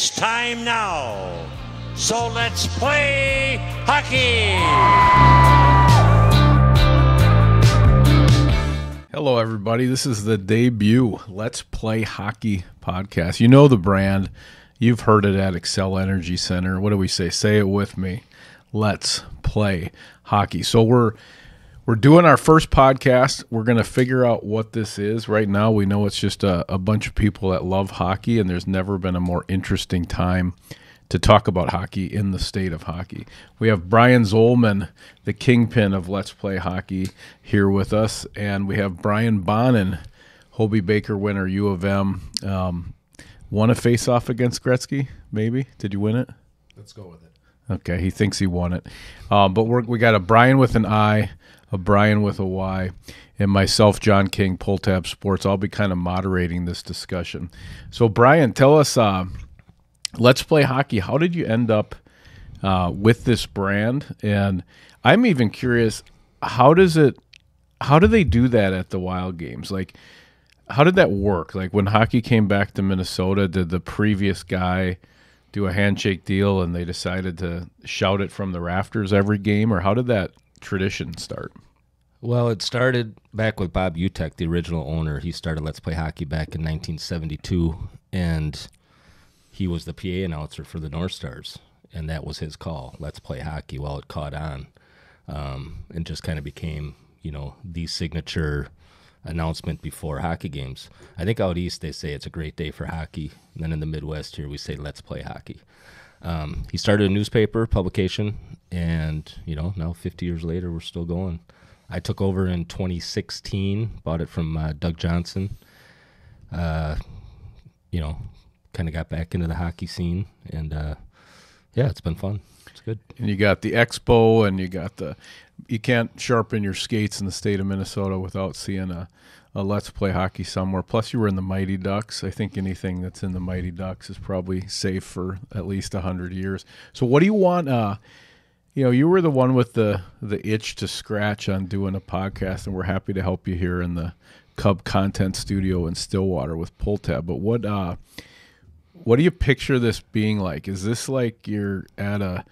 It's time now. So let's play hockey. Hello, everybody. This is the debut Let's Play Hockey podcast. You know the brand. You've heard it at Xcel Energy Center. What do we say? Say it with me. Let's play hockey. So we're we're doing our first podcast. We're going to figure out what this is. Right now, we know it's just a, a bunch of people that love hockey, and there's never been a more interesting time to talk about hockey in the state of hockey. We have Bryan Zollman, the kingpin of Let's Play Hockey, here with us, and we have Brian Bonin, Hobey Baker winner, U of M. Um, won a face-off against Gretzky, maybe? Did you win it? Let's go with it. Okay, he thinks he won it. Um, but we're, we got a Brian with an I, a Brian with a Y, and myself, John King, Pull Tab Sports. I'll be kind of moderating this discussion. So, Brian, tell us, uh, let's play hockey. How did you end up uh, with this brand? And I'm even curious, how does it, how do they do that at the Wild Games? Like, how did that work? Like when hockey came back to Minnesota, did the previous guy do a handshake deal and they decided to shout it from the rafters every game, or how did that tradition start? Well, it started back with Bob Utecht, the original owner. He started Let's Play Hockey back in 1972, and he was the PA announcer for the North Stars, and that was his call. Let's play hockey. Well, it caught on, um, and just kind of became, you know, the signature announcement before hockey games. I think out east they say it's a great day for hockey, and then in the Midwest here we say let's play hockey. Um, he started a newspaper publication, and you know now 50 years later we're still going. I took over in 2016, bought it from uh, Doug Johnson. Uh, you know, kind of got back into the hockey scene, and uh, yeah, it's been fun. It's good. And you got the expo, and you got the. You can't sharpen your skates in the state of Minnesota without seeing a, a let's play hockey somewhere. Plus, you were in the Mighty Ducks. I think anything that's in the Mighty Ducks is probably safe for at least hundred years. So, what do you want? Uh, you know, you were the one with the the itch to scratch on doing a podcast, and we're happy to help you here in the Cub Content Studio in Stillwater with Pull Tab. But what uh, what do you picture this being like? Is this like you're at a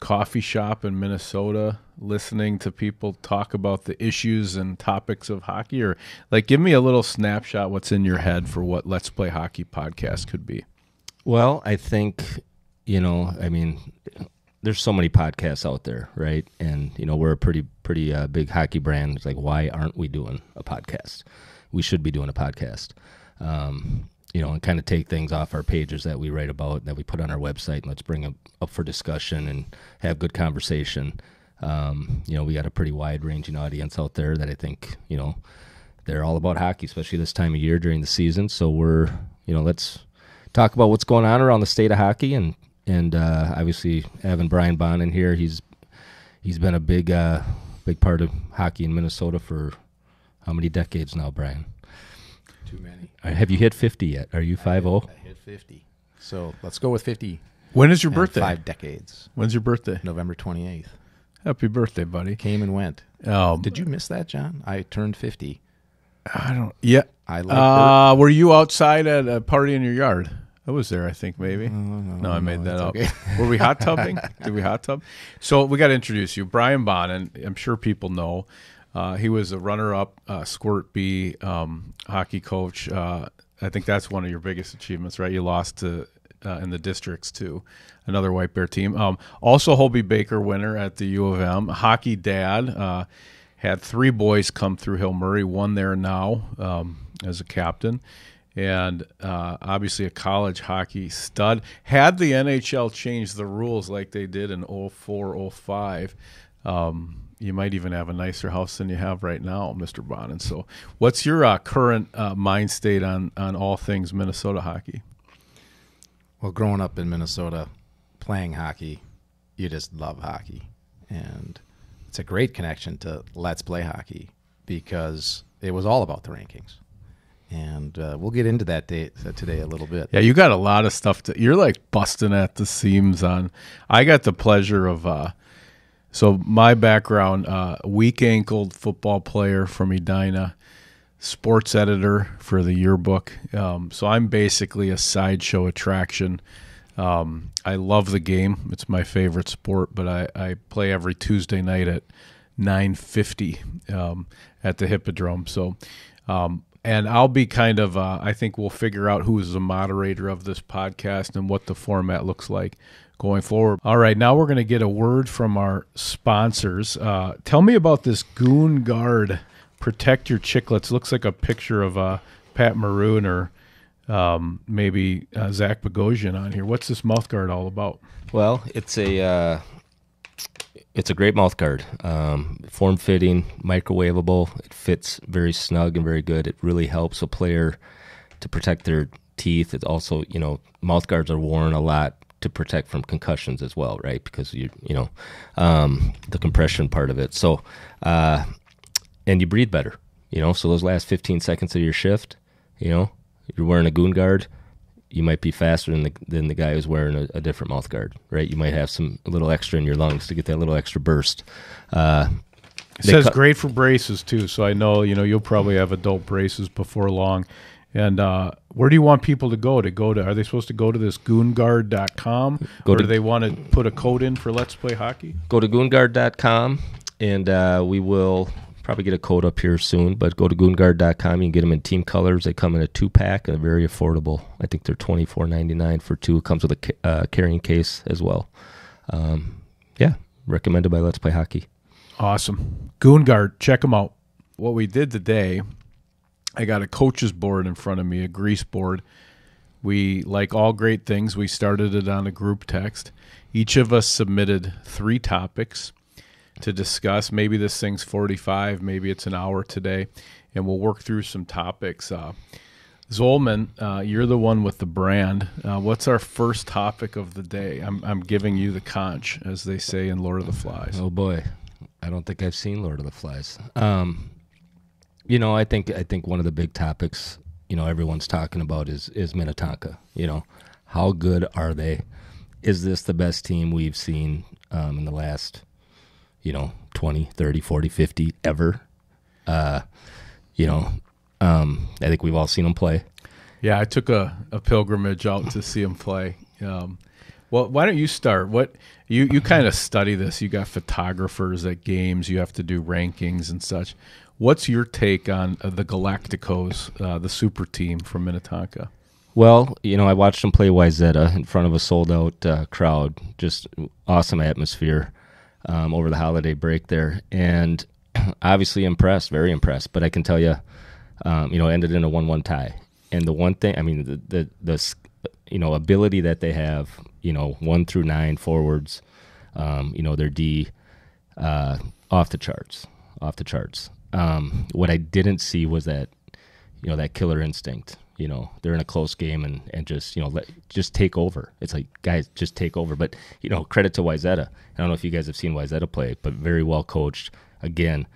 coffee shop in Minnesota listening to people talk about the issues and topics of hockey or like give me a little snapshot what's in your head for what Let's Play Hockey podcast could be. Well, I think you know, I mean, there's so many podcasts out there, right? And you know, we're a pretty pretty uh, big hockey brand. It's like, why aren't we doing a podcast? We should be doing a podcast. Um, you know, and kind of take things off our pages that we write about that we put on our website, and let's bring them up for discussion and have good conversation. Um, you know, we got a pretty wide ranging audience out there that I think you know they're all about hockey, especially this time of year during the season. So we're you know let's talk about what's going on around the state of hockey and and uh, obviously having Brian Bonin here, he's he's been a big uh, big part of hockey in Minnesota for how many decades now, Brian? Too many. Uh, Have you hit fifty yet? Are you five oh? zero? I hit 50. So let's go with 50. When is your and birthday? Five decades. When's your birthday? November 28th. Happy birthday, buddy. Came and went. Um, Did you miss that, John? I turned 50. I don't. Yeah. I like Uh, were you outside at a party in your yard? I was there, I think maybe. no, I made that up. okay. Were we hot tubbing? Did we hot tub? So we got to introduce you, Brian Bonin. I'm sure people know. Uh, he was a runner-up uh, Squirt B um, hockey coach. Uh, I think that's one of your biggest achievements, right? You lost to uh, in the districts to another White Bear team. Um, also, Hobey Baker winner at the U of M. Hockey dad uh, had three boys come through Hill Murray. One there now um, as a captain and uh, obviously a college hockey stud. Had the NHL changed the rules like they did in 04, 05, um, you might even have a nicer house than you have right now, Mr. Bonin. So, what's your uh, current uh, mind state on, on all things Minnesota hockey? Well, growing up in Minnesota, playing hockey, you just love hockey. And it's a great connection to Let's Play Hockey because it was all about the rankings. And uh, we'll get into that day, today a little bit. Yeah, you got a lot of stuff to. You're like busting at the seams on. I got the pleasure of. Uh, so my background: uh, weak ankled football player from Edina, sports editor for the yearbook. Um, so I'm basically a sideshow attraction Um, I love the game; it's my favorite sport. But I, I play every Tuesday night at nine fifty um, at the Hippodrome. So, um, and I'll be kind of. Uh, I think we'll figure out who is the moderator of this podcast and what the format looks like going forward. All right, now we're going to get a word from our sponsors. Uh, tell me about this Goon Guard Protect Your Chicklets. Looks like a picture of uh, Pat Maroon or um, maybe uh, Zach Bogosian on here. What's this mouth guard all about? Well, it's a uh, it's a great mouth guard. Um, form fitting, microwavable. It fits very snug and very good. It really helps a player to protect their teeth. It also, you know, mouth guards are worn a lot to protect from concussions as well, right? Because you you know um, the compression part of it. So uh, and you breathe better, you know. So those last 15 seconds of your shift, you know, you're wearing a goon guard. You might be faster than the than the guy who's wearing a, a different mouth guard, right? You might have some a little extra in your lungs to get that little extra burst. Uh, it says cu- great for braces too, so I know you know you'll probably have adult braces before long. And uh, where do you want people to go? To go to? Are they supposed to go to this goonguard.com? Go or to, do they want to put a code in for Let's Play Hockey? Go to goonguard.com, and uh, we will probably get a code up here soon. But go to goonguard.com. You can get them in team colors. They come in a two pack and are very affordable. I think they're twenty four ninety nine for two. It comes with a uh, carrying case as well. Um, yeah, recommended by Let's Play Hockey. Awesome, Goonguard. Check them out. What we did today I got a coach's board in front of me, a grease board. We, like all great things, we started it on a group text. Each of us submitted three topics to discuss. Maybe this thing's 45, maybe it's an hour today, and we'll work through some topics. Uh, Zollman, uh, you're the one with the brand. Uh, what's our first topic of the day? I'm, I'm giving you the conch, as they say in Lord of the Flies. Oh boy, I don't think I've seen Lord of the Flies. Um, you know, I think I think one of the big topics, you know, everyone's talking about is is Minnetonka. You know, how good are they? Is this the best team we've seen um, in the last, you know, 20, 30, 40, 50 ever? Uh, you know, um, I think we've all seen them play. Yeah, I took a, a pilgrimage out to see them play. Um, well, why don't you start? What you you kind of study this? You got photographers at games. You have to do rankings and such. What's your take on uh, the Galacticos, uh, the super team from Minnetonka? Well, you know, I watched them play Wayzata in front of a sold out uh, crowd. Just awesome atmosphere um, over the holiday break there. And obviously impressed, very impressed. But I can tell you, um, you know, ended in a 1 1 tie. And the one thing, I mean, the, the, the, you know, ability that they have, you know, one through nine forwards, um, you know, their D uh, off the charts, off the charts. Um, what I didn't see was that, you know, that killer instinct. You know, they're in a close game and, and just you know let just take over. It's like guys, just take over. But you know, credit to Wayzata. I don't know if you guys have seen Wayzata play, but very well coached. Again,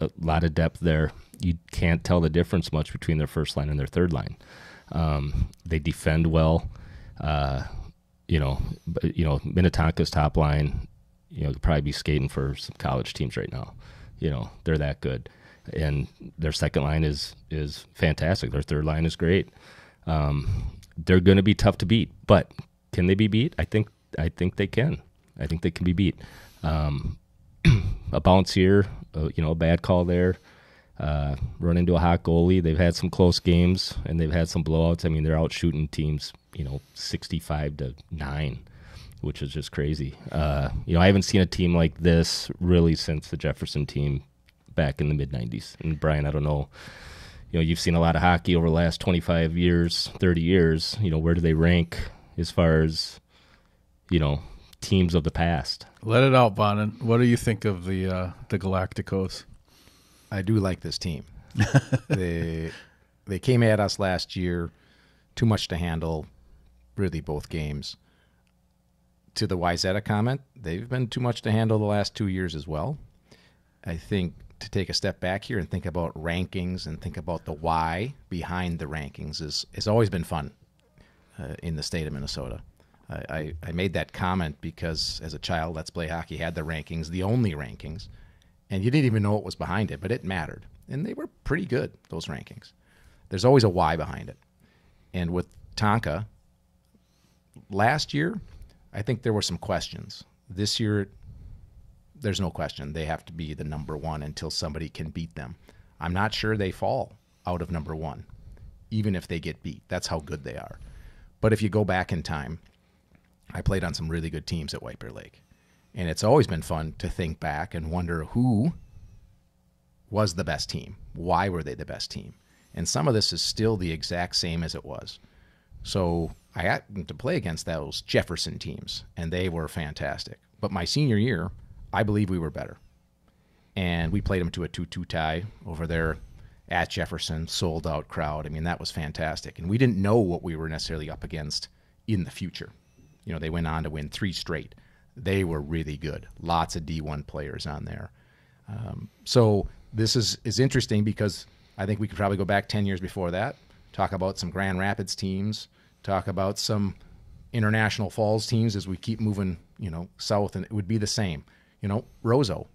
a lot of depth there. You can't tell the difference much between their first line and their third line. Um, they defend well. Uh, you know, you know Minnetonka's top line. You know, could probably be skating for some college teams right now. You know, they're that good, and their second line is is fantastic. Their third line is great. Um, they're going to be tough to beat, but can they be beat? I think I think they can. I think they can be beat. Um, a bounce here, uh, you know, a bad call there. Uh, run into a hot goalie. They've had some close games and they've had some blowouts. I mean, they're out shooting teams, you know, sixty-five to nine which is just crazy. Uh, you know, I haven't seen a team like this really since the Jefferson team back in the mid '90s. And Brian, I don't know. You know, you've seen a lot of hockey over the last 25 years, 30 years. You know, where do they rank as far as you know teams of the past? Let it out, Bonin. What do you think of the uh, the Galacticos? I do like this team. they they came at us last year, too much to handle, really both games to the Wayzata comment, they've been too much to handle the last two years as well. I think to take a step back here and think about rankings and think about the why behind the rankings is has always been fun uh, in the state of Minnesota. I, I, I, made that comment because as a child, Let's Play Hockey had the rankings, the only rankings, and you didn't even know what was behind it, but it mattered. And they were pretty good, those rankings. There's always a why behind it. And with Tonka, last year, I think there were some questions. This year, there's no question. They have to be the number one until somebody can beat them. I'm not sure they fall out of number one, even if they get beat. That's how good they are. But if you go back in time, I played on some really good teams at White Bear Lake. And it's always been fun to think back and wonder who was the best team. Why were they the best team? And some of this is still the exact same as it was. So I happened to play against those Jefferson teams, and they were fantastic. But my senior year, I believe we were better. And we played them to a 2 2 tie over there at Jefferson, sold out crowd. I mean, that was fantastic. And we didn't know what we were necessarily up against in the future. You know, they went on to win three straight. They were really good. Lots of D1 players on there. Um, so this is, is interesting because I think we could probably go back 10 years before that, talk about some Grand Rapids teams, talk about some international falls teams as we keep moving, you know, south, and it would be the same. You know, Roseau,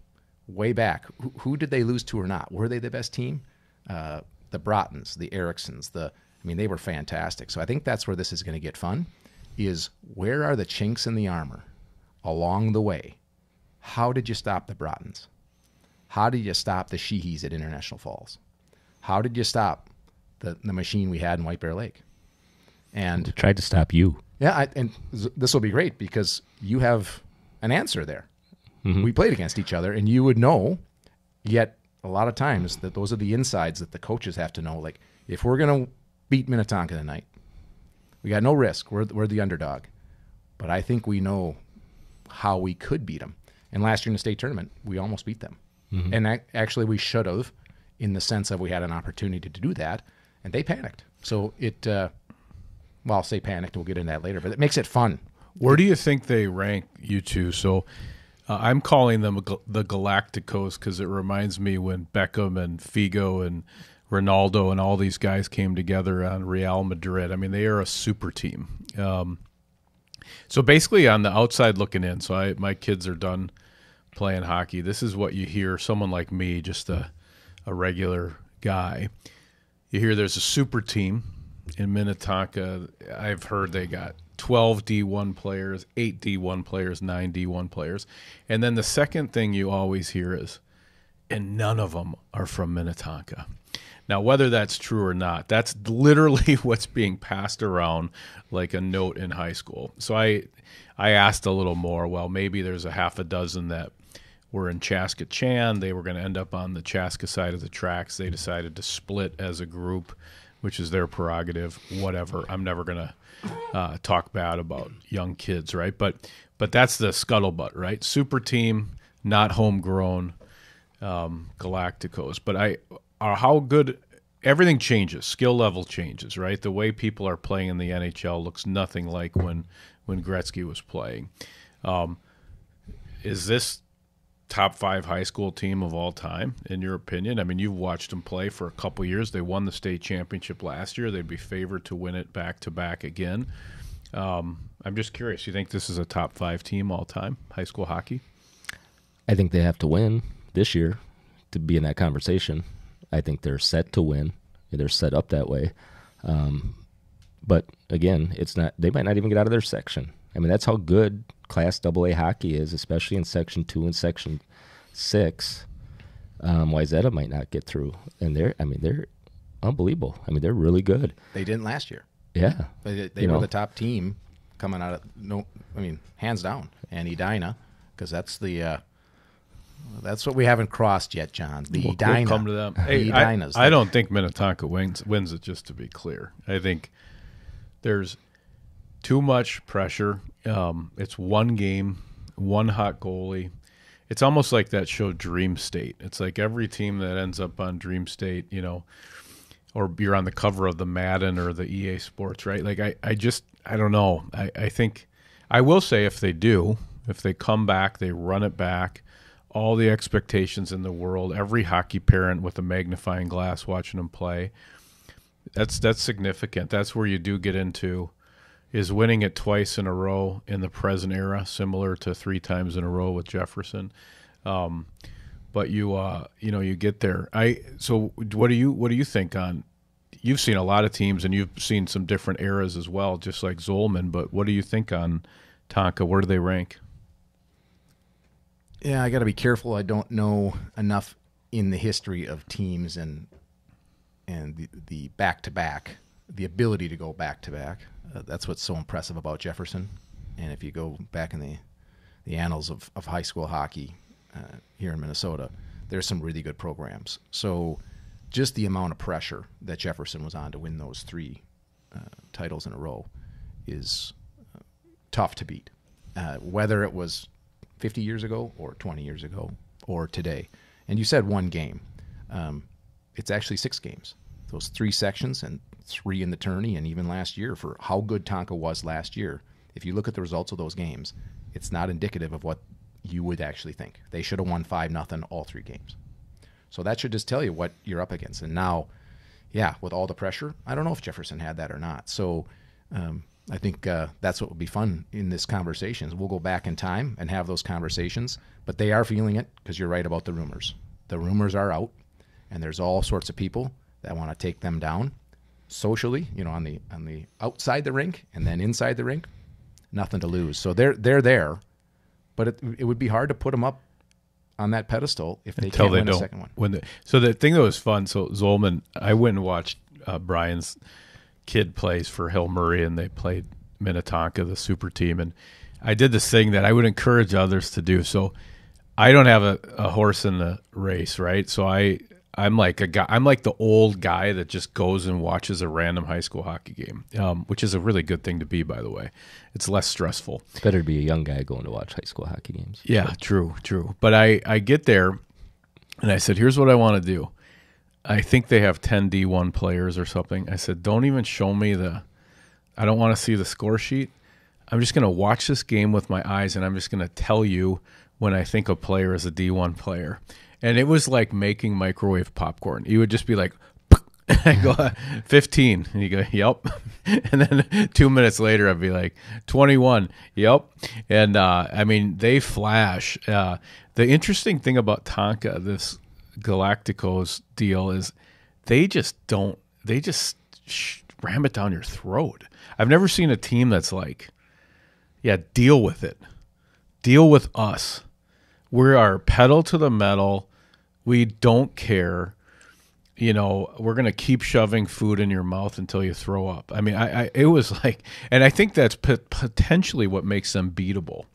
way back, who, who did they lose to or not? Were they the best team? Uh, the Brotens, the Ericksons, the I mean, they were fantastic. So I think that's where this is going to get fun. Is where are the chinks in the armor along the way? How did you stop the Brotens? How did you stop the Sheehys at International Falls? How did you stop the, the machine we had in White Bear Lake? And Tried to stop you. yeah, I, and this will be great because you have an answer there. We played against each other, and you would know. Yet a lot of times that those are the insides that the coaches have to know. Like if we're gonna beat Minnetonka tonight, we got no risk. We're we're the underdog, but I think we know how we could beat them. And last year in the state tournament, we almost beat them. And ac- actually, we should have, in the sense of we had an opportunity to do that, and they panicked. So it, uh, well, I'll say panicked. We'll get into that later, but it makes it fun. Where do you think they rank you two? So uh, I'm calling them the Galacticos because it reminds me when Beckham and Figo and Ronaldo and all these guys came together on Real Madrid. I mean, they are a super team. Um, so basically, on the outside looking in, so I, my kids are done playing hockey. This is what you hear. Someone like me, just a a regular guy, you hear there's a super team in Minnetonka. I've heard they got 12 D1 players, 8 D1 players, 9 D1 players. And then the second thing you always hear is, and none of them are from Minnetonka. Now, whether that's true or not, that's literally what's being passed around like a note in high school. So I, I asked a little more. Well, maybe there's a half a dozen that were in Chaska Chan. They were going to end up on the Chaska side of the tracks. They decided to split as a group, which is their prerogative. Whatever. I'm never to uh, talk bad about young kids, right? But but that's the scuttlebutt, right? Super team, not homegrown um, Galacticos. But I are how good. Everything changes. Skill level changes, right? The way people are playing in the NHL looks nothing like when when Gretzky was playing. Um, is this top five high school team of all time, in your opinion? I mean, you've watched them play for a couple years. They won the state championship last year. They'd be favored to win it back to back again. Um, I'm just curious. You think this is a top five team all time, high school hockey? I think they have to win this year to be in that conversation. I think they're set to win. They're set up that way. Um, but again, it's not. They might not even get out of their section. I mean, that's how good Class AA hockey is, especially in Section Two and Section Six. Um, Wayzata might not get through, and they're. I mean, they're unbelievable. I mean, they're really good. They didn't last year. Yeah, They, they You were know. the top team coming out of no, I mean hands down, and Edina, because that's the uh, that's what we haven't crossed yet, John. The We'll, Edina. we'll come to them. The Hey, I, Edinas. I don't think Minnetonka wins wins it. Just to be clear, I think there's too much pressure. Um, it's one game, one hot goalie. It's almost like that show Dream State. It's like every team that ends up on Dream State, you know, or you're on the cover of the Madden or the EA Sports, right? Like I, I just I don't know. I, I think I will say if they do, if they come back, they run it back, all the expectations in the world, every hockey parent with a magnifying glass watching them play. That's that's significant. That's where you do get into is winning it twice in a row in the present era, similar to three times in a row with Jefferson. Um, but you uh, you know you get there. I so what do you what do you think on you've seen a lot of teams and you've seen some different eras as well, just like Zollman. But what do you think on Tonka? Where do they rank? Yeah, I got to be careful. I don't know enough in the history of teams and and the the back to back, the ability to go back to back. That's what's so impressive about Jefferson. And if you go back in the the annals of, of high school hockey uh, here in Minnesota, there's some really good programs. So just the amount of pressure that Jefferson was on to win those three uh, titles in a row is uh, tough to beat. Uh, whether it was 50 years ago or 20 years ago or today. And you said one game. Um, it's actually six games. Those three sections and three in the tourney, and even last year for how good Tonka was last year. If you look at the results of those games, it's not indicative of what you would actually think. They should have won five nothing all three games. So that should just tell you what you're up against. And now, yeah, with all the pressure, I don't know if Jefferson had that or not. So um, I think uh, that's what will be fun in this conversation. We'll go back in time and have those conversations, but they are feeling it because you're right about the rumors. The rumors are out, and there's all sorts of people that want to take them down socially, you know, on the on the outside the rink and then inside the rink. Nothing to lose. So they're they're there, but it, it would be hard to put them up on that pedestal if they Until can't they win don't a second one. When the, so the thing that was fun. So Zollman, I went and watched uh, Brian's kid plays for Hill Murray, and they played Minnetonka, the super team, and I did this thing that I would encourage others to do. So I don't have a, a horse in the race, right? So I I'm like a guy. I'm like the old guy that just goes and watches a random high school hockey game, um, which is a really good thing to be, by the way. It's less stressful. It's better to be a young guy going to watch high school hockey games. Yeah, true, true. But I I get there, and I said, "Here's what I want to do." I think they have 10 D1 players or something. I said, "Don't even show me the. I don't want to see the score sheet. I'm just going to watch this game with my eyes, and I'm just going to tell you when I think a player is a D1 player." And it was like making microwave popcorn. You would just be like, I go 15 and you go yep. And then 2 minutes later I'd be like 21 yep. And uh, I mean they flash. Uh, the interesting thing about Tonka this Galacticos deal is they just don't they just ram it down your throat. I've never seen a team that's like yeah deal with it. Deal with us. We are pedal to the metal we don't care you know, we're going to keep shoving food in your mouth until you throw up. I mean, I, I it was like, and I think that's potentially what makes them beatable.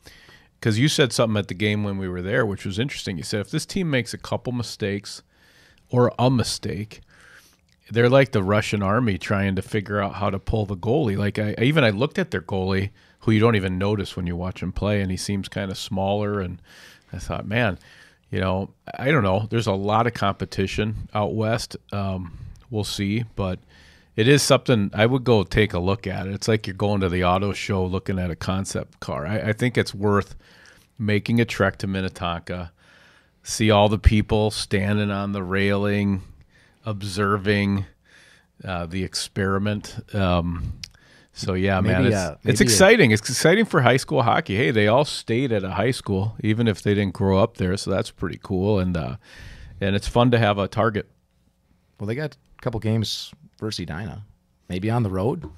Because you said something at the game when we were there, which was interesting. You said if this team makes a couple mistakes or a mistake, they're like the Russian army trying to figure out how to pull the goalie. Like I even I looked at their goalie, who you don't even notice when you watch him play, and he seems kind of smaller. And I thought, man, you know, I don't know. There's a lot of competition out west. Um, we'll see, but it is something I would go take a look at. It's like you're going to the auto show looking at a concept car. I, I think it's worth making a trek to Minnetonka, see all the people standing on the railing, observing uh, the experiment. Um, so yeah, man, it's, uh, it's maybe a- exciting. It's exciting for high school hockey. Hey, they all stayed at a high school, even if they didn't grow up there. So that's pretty cool, and uh, and it's fun to have a target. Well, they got a couple games versus Edina. Maybe on the road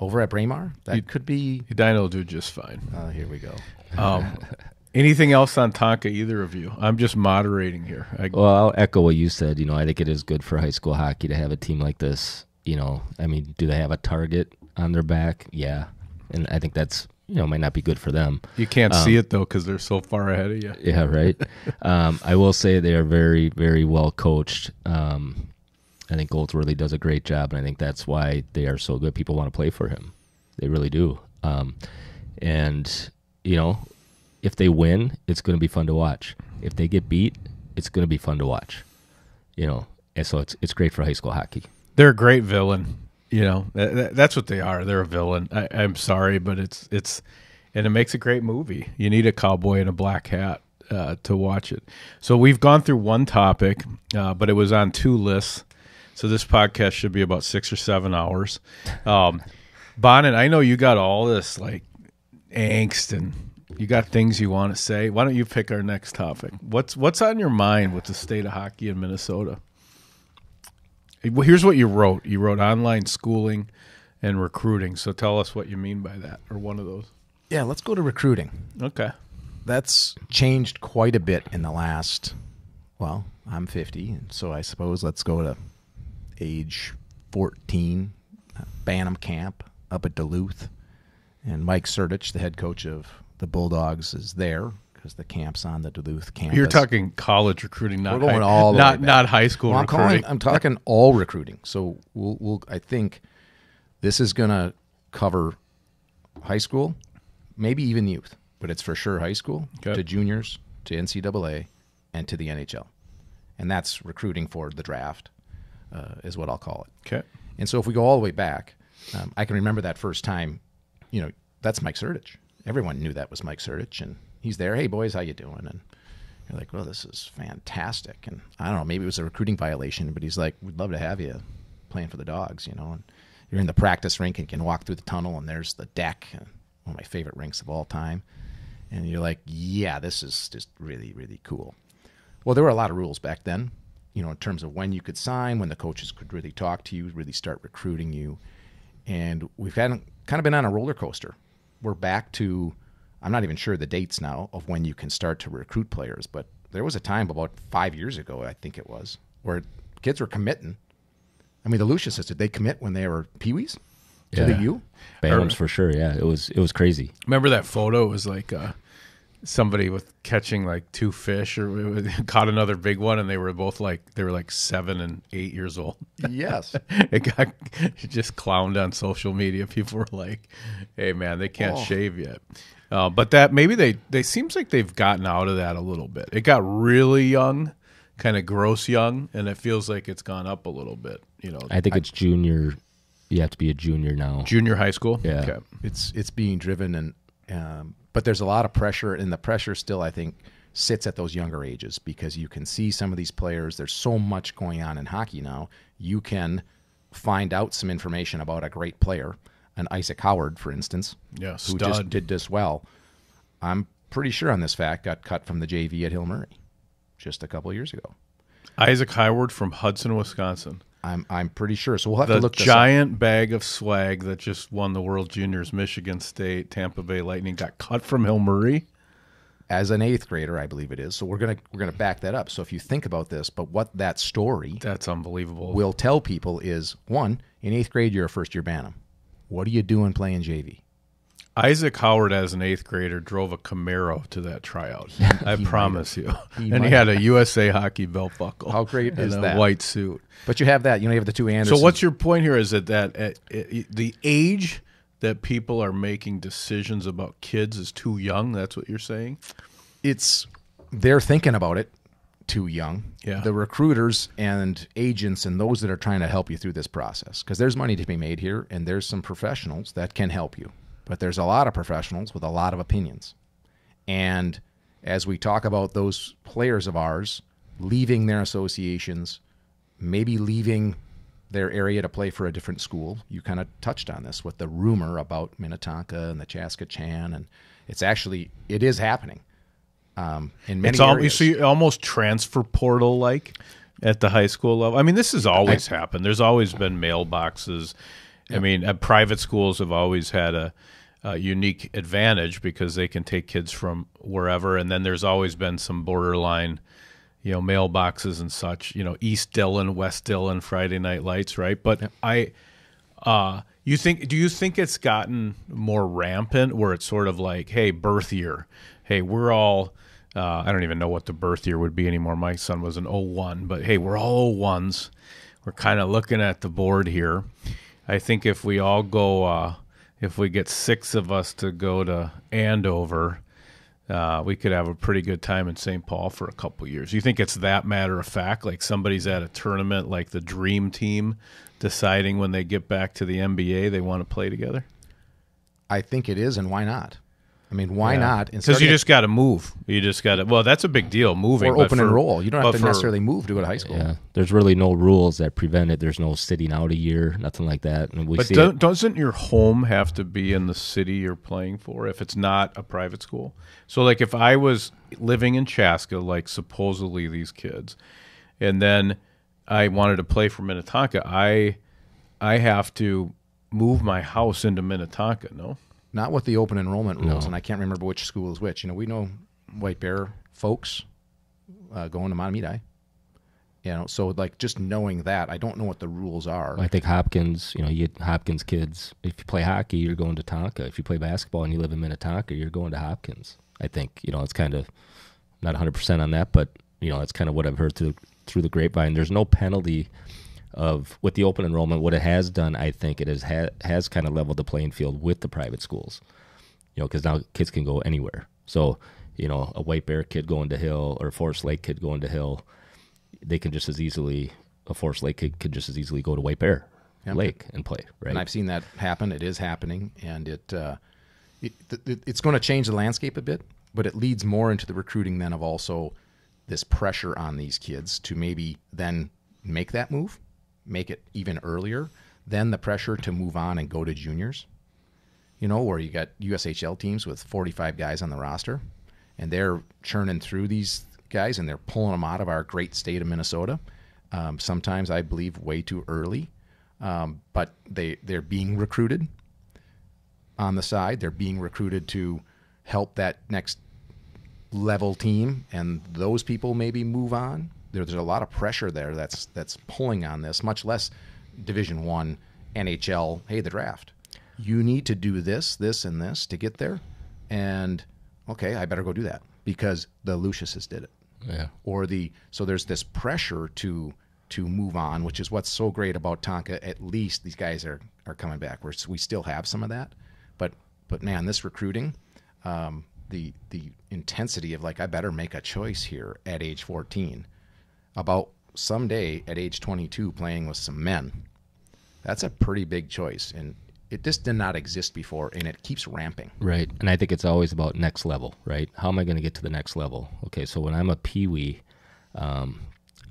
over at Braemar. That could be. Edina will do just fine. Uh, here we go. Um, anything else on Tonka? Either of you? I'm just moderating here. I, Well, I'll echo what you said. You know, I think it is good for high school hockey to have a team like this. You know, I mean, do they have a target on their back? Yeah, and I think that's you know might not be good for them. you can't Um, see it though because they're so far ahead of you. Yeah, right. um, I will say they are very, very well coached. Um, I think Goldsworthy does a great job, and I think that's why they are so good. People want to play for him. They really do. Um, and you know, if they win, it's going to be fun to watch. If they get beat, it's going to be fun to watch. You know, and so it's it's great for high school hockey. They're a great villain. You know, That- that- that's what they are. They're a villain. I, I'm sorry, but it's it's, and it makes a great movie. You need a cowboy in a black hat uh, to watch it. So we've gone through one topic, uh, but it was on two lists. So this podcast should be about six or seven hours. Um, Bonin, I know you got all this like angst and you got things you want to say. Why don't you pick our next topic? What's what's on your mind with the state of hockey in Minnesota? Well, here's what you wrote. You wrote online schooling and recruiting. So tell us what you mean by that, or one of those. Yeah, let's go to recruiting. Okay. That's changed quite a bit in the last. Well, I'm 50, and so I suppose let's go to age 14, uh, Bantam Camp up at Duluth, and Mike Sertich, the head coach of the Bulldogs, is there because the camp's on the Duluth campus. You're talking college recruiting, not We're going high, all not not high school Well, I'm recruiting. calling. I'm talking all recruiting. So we'll, we'll. I think this is going to cover high school, maybe even youth, but it's for sure high school Okay. to juniors to NCAA and to the NHL, and that's recruiting for the draft, uh, is what I'll call it. okay. And so if we go all the way back, um, I can remember that first time. You know, that's Mike Sertich. Everyone knew that was Mike Sertich, and he's there. Hey boys, how you doing? And you're like, well, this is fantastic. And I don't know, maybe it was a recruiting violation, but he's like, we'd love to have you playing for the dogs, you know. And you're in the practice rink and can walk through the tunnel, and there's the deck, one of my favorite rinks of all time. And you're like, yeah, this is just really, really cool. Well, there were a lot of rules back then, you know, in terms of when you could sign, when the coaches could really talk to you, really start recruiting you. And we've had kind of been on a roller coaster. We're back to, I'm not even sure the dates now of when you can start to recruit players, but there was a time about five years ago, I think it was, where kids were committing. I mean, the Lucius did they commit when they were peewees to the U? Bantams for sure. Yeah, it was it was crazy. Remember that photo? It was like uh, somebody with catching like two fish, or was- caught another big one, and they were both like they were like seven and eight years old. Yes. it got it just clowned on social media. People were like, "Hey, man, they can't Oh. shave yet." Uh, but that maybe they they seems like they've gotten out of that a little bit. It got really young, kind of gross young, and it feels like it's gone up a little bit. You know, I think it's junior. You have to be a junior now. junior high school. Yeah. Okay. it's it's being driven and um, but there's a lot of pressure and the pressure still i think sits at those younger ages because you can see some of these players there's so much going on in hockey now you can find out some information about a great player an isaac howard for instance Yeah, who just did this well i'm pretty sure on this fact got cut from the jv at hill murray just a couple of years ago Isaac Howard from Hudson, Wisconsin. i'm i'm pretty sure so we'll have the to look up. giant bag of swag that just won the World Juniors, Michigan State, Tampa Bay Lightning, got cut from Hill Murray. as an eighth grader, I believe it is. So we're gonna we're gonna back that up. So if you think about this, but what that story That's unbelievable. will tell people is one, in eighth grade you're a first year Bantam. What are you doing playing JV? Isaac Howard, as an eighth grader, drove a Camaro to that tryout. I promise you. He and he had a USA Hockey belt buckle. How great and is a that? white suit. But you have that. You know, you have the two Anderson. So what's your point here? Is that that at, at, the age that people are making decisions about kids is too young? That's what you're saying. it's they're thinking about it too young. Yeah. The recruiters and agents and those that are trying to help you through this process because there's money to be made here and there's some professionals that can help you. But there's a lot of professionals with a lot of opinions. And as we talk about those players of ours leaving their associations, maybe leaving their area to play for a different school, you kind of touched on this with the rumor about Minnetonka and the Chaska Chan, and it's actually it is happening um, in many It's areas. see almost transfer portal like at the high school level. I mean, this has always happened. There's always been mailboxes. I mean, uh, private schools have always had a, a unique advantage because they can take kids from wherever, and then there's always been some borderline, you know, mailboxes and such. You know, East Dillon, West Dillon, Friday Night Lights, right? But I. Uh, you think? Do you think it's gotten more rampant, where it's sort of like, hey, birth year, hey, we're all. Uh, I don't even know what the birth year would be anymore. My son was an 01, but hey, we're all 01s. We're kind of looking at the board here. I think if we all go, uh, if we get six of us to go to Andover, uh, we could have a pretty good time in St. Paul for a couple years. You think it's that matter of fact? Like somebody's at a tournament, like the Dream Team, deciding when they get back to the NBA they want to play together? I think it is, and why not? I mean, why not? Because you just got to move. You just got to. Well, that's a big deal. Moving or open for- and roll. You don't have to for- necessarily move to go to high school. Yeah, there's really no rules that prevent it. There's no sitting out a year, nothing like that. And we But see do, it. doesn't your home have to be in the city you're playing for if it's not a private school? So, like, if I was living in Chaska, like supposedly these kids, and then I wanted to play for Minnetonka, I I have to move my house into Minnetonka. No, Not with the open enrollment rules, and I can't remember which school is which. You know, we know White Bear folks uh, going to Mahtomedi. You know, so like just knowing that, I don't know what the rules are. I think Hopkins, you know, you Hopkins kids. If you play hockey, you're going to Tonka. If you play basketball and you live in Minnetonka, you're going to Hopkins. I think, you know, it's kind of not 100% on that, but, you know, that's kind of what I've heard through through the grapevine. There's no penalty of with the open enrollment. What it has done, I think, it has ha- has kind of leveled the playing field with the private schools. You know, because now kids can go anywhere. So, you know, a White Bear kid going to Hill or a Forest Lake kid going to Hill, they can just as easily a Forest Lake kid could just as easily go to White Bear Yeah. Lake and play. Right. and I've seen that happen. It is happening, and it, uh, it, it it's going to change the landscape a bit, but it leads more into the recruiting then of also this pressure on these kids to maybe then make that move, make it even earlier, then the pressure to move on and go to juniors. You know, where you got USHL teams with 45 guys on the roster, and they're churning through these guys and they're pulling them out of our great state of Minnesota. Um, sometimes I believe way too early, um, but they they're being recruited on the side. They're being recruited to help that next level team, and those people maybe move on. There- There's a lot of pressure there that's that's pulling on this, much less Division One, NHL. Hey, the draft. You need to do this, this, and this to get there, and okay, I better go do that because the Luciuses did it yeah. or the so there's this pressure to to move on, which is what's so great about Tonka. At least these guys are are coming back. We're, we still have some of that, but but man, this recruiting, um, the the intensity of like I better make a choice here at age 14 about someday at age 22 playing with some men. That's a pretty big choice, and it just did not exist before, and it keeps ramping. Right. And I think it's always about next level, right? How am I going to get to the next level? Okay, so when I'm a peewee, um,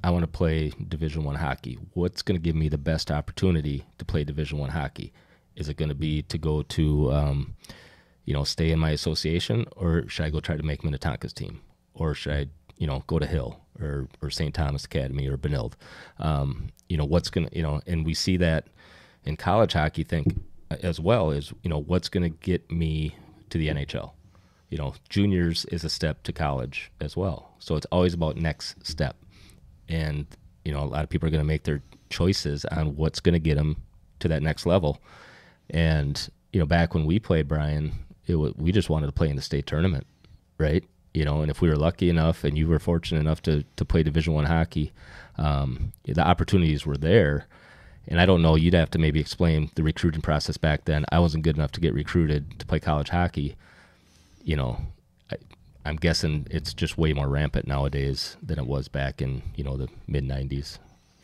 I want to play Division One hockey. What's going to give me the best opportunity to play Division One hockey? Is it going to be to go to, um, you know, stay in my association, or should I go try to make Minnetonka's team, or should I, you know, go to Hill or or St. Thomas Academy or Benilde? Um, you know, what's going to, you know, and we see that in college hockey. Think as well is you know what's going to get me to the NHL. You know, juniors is a step to college as well. So it's always about next step. And you know, a lot of people are going to make their choices on what's going to get them to that next level. And you know, back when we played, Brian, it was, we just wanted to play in the state tournament, right? You know, and if we were lucky enough, and you were fortunate enough to to play Division One hockey, um, the opportunities were there. And I don't know, you'd have to maybe explain the recruiting process back then. I wasn't good enough to get recruited to play college hockey. You know, I, I'm guessing it's just way more rampant nowadays than it was back in you know the mid '90s.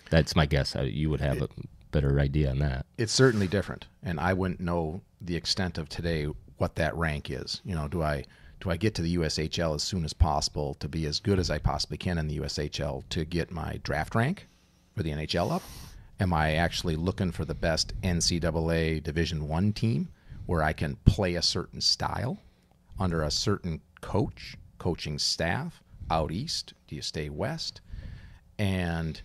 That's my guess. I, you would have a better idea on that. it's certainly different and i wouldn't know the extent of today what that rank is you know do i do i get to the ushl as soon as possible to be as good as i possibly can in the ushl to get my draft rank for the nhl up am i actually looking for the best ncaa division one team where i can play a certain style under a certain coach coaching staff out east do you stay west and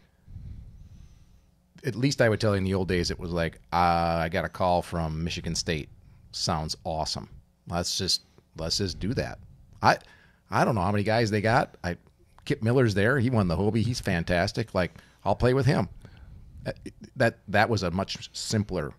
at least I would tell you in the old days, it was like, uh, I got a call from Michigan State. Sounds awesome. Let's just let's just do that. I I don't know how many guys they got. I Kip Miller's there. He won the Hobey. He's fantastic. Like I'll play with him. Uh, That that was a much simpler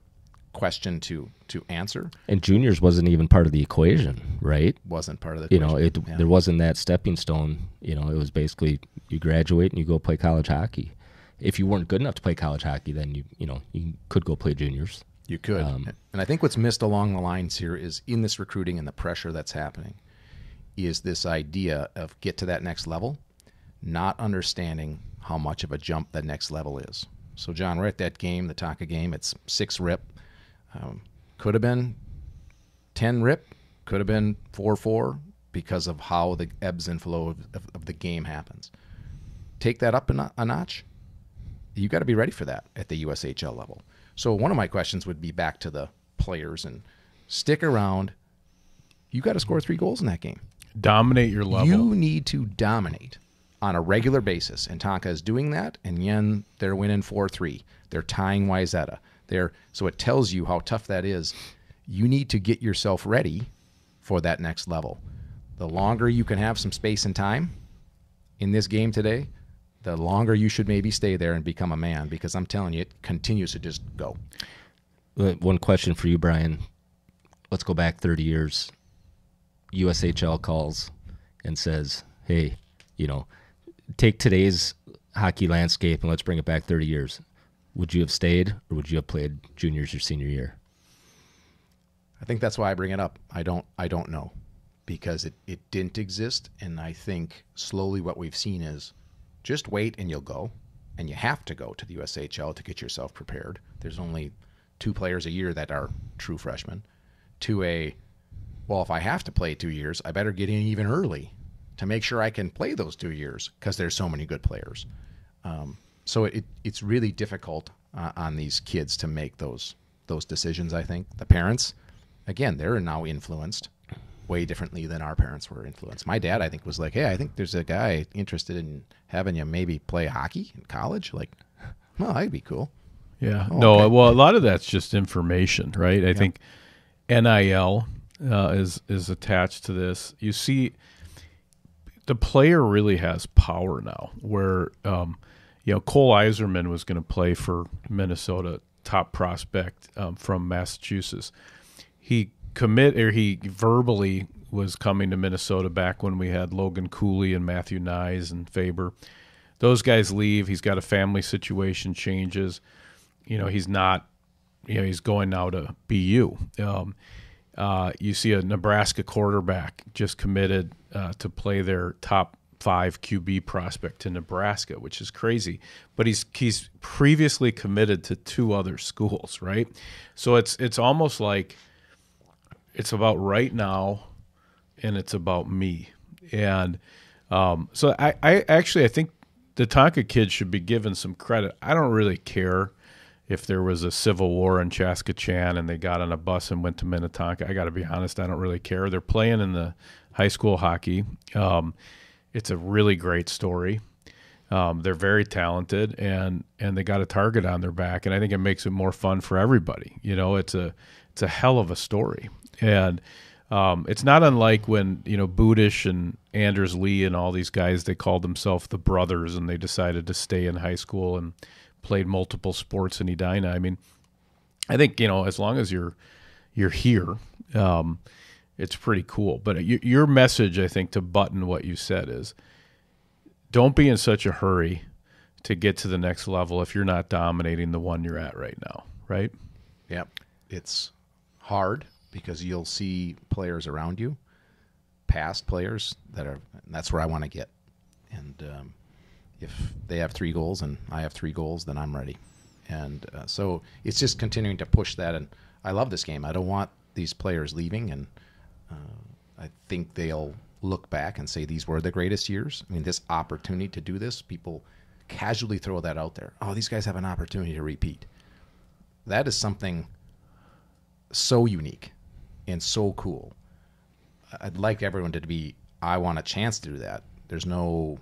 question to to answer. And juniors wasn't even part of the equation, right? Wasn't part of the You know, it Yeah. there wasn't that stepping stone. You know, it was basically you graduate and you go play college hockey. If you weren't good enough to play college hockey, then you you know you could go play juniors. You could. and I think what's missed along the lines here is in this recruiting and the pressure that's happening is this idea of get to that next level, not understanding how much of a jump that next level is. So, John, we're at that game, the Tonka game. It's six rip. Um, could have been 10 rip, could have been 4 4 because of how the ebbs and flow of, of, of the game happens. Take that up a, a notch, you got to be ready for that at the USHL level. So one of my questions would be back to the players and stick around. You got to score three goals in that game. Dominate your level. You need to dominate on a regular basis, and Tonka is doing that, and Yen they're winning four three. They're tying Wayzata. They're so it tells you how tough that is. You need to get yourself ready for that next level. The longer you can have some space and time in this game today, the longer you should maybe stay there and become a man because I'm telling you, it continues to just go. Uh, One question for you, Brian. Let's go back 30 years. USHL calls and says, hey, you know, take today's hockey landscape and let's bring it back 30 years. Would you have stayed or would you have played juniors your senior year? I think that's why I bring it up. I don't I don't know because it, it didn't exist and I think slowly what we've seen is just wait and you'll go and you have to go to the USHL to get yourself prepared. There's only two players a year that are true freshmen to a well if I have to play 2 years, I better get in even early to make sure I can play those 2 years because there's so many good players. Um, so it, it's really difficult uh, on these kids to make those those decisions. I think the parents, again, they're now influenced way differently than our parents were influenced. My dad, I think, was like, "Hey, I think there's a guy interested in having you maybe play hockey in college. Like, well, that'd be cool." Yeah. Oh, no, okay. well, a lot of that's just information, right? I think NIL uh, is is attached to this. You see, the player really has power now. Where um, you know Cole Eiserman was going to play for Minnesota, top prospect um, from Massachusetts. He commit or he verbally was coming to Minnesota back when we had Logan Cooley and Matthew Knies and Faber. Those guys leave. He's got a family situation changes. You know, he's not. You know, he's going now to BU. Um, uh, you see a Nebraska quarterback just committed uh, to play their top five QB prospect to Nebraska, which is crazy. But he's he's previously committed to two other schools, right? So it's it's almost like it's about right now, and it's about me. And um, so I, I actually I think the Tonka kids should be given some credit. I don't really care if there was a civil war in Chaskachan and they got on a bus and went to Minnetonka. I got to be honest, I don't really care. They're playing in the high school hockey. Um, it's a really great story. Um, they're very talented and and they got a target on their back, and I think it makes it more fun for everybody. You know, it's a it's a hell of a story, and um, it's not unlike when you know Budish and Anders Lee and all these guys they called themselves the brothers, and they decided to stay in high school and played multiple sports in Edina. I mean, I think you know as long as you're you're here, um, it's pretty cool. But your message, I think, to button what you said is, don't be in such a hurry to get to the next level if you're not dominating the one you're at right now, right? Yep. It's hard because you'll see players around you, past players that are. That's where I want to get. And um, if they have three goals and I have three goals, then I'm ready. And uh, so it's just continuing to push that. And I love this game. I don't want these players leaving. And uh, I think they'll look back and say these were the greatest years. I mean, this opportunity to do this, people casually throw that out there. Oh, these guys have an opportunity to repeat. That is something so unique and so cool. I'd like everyone to be, I want a chance to do that. There's no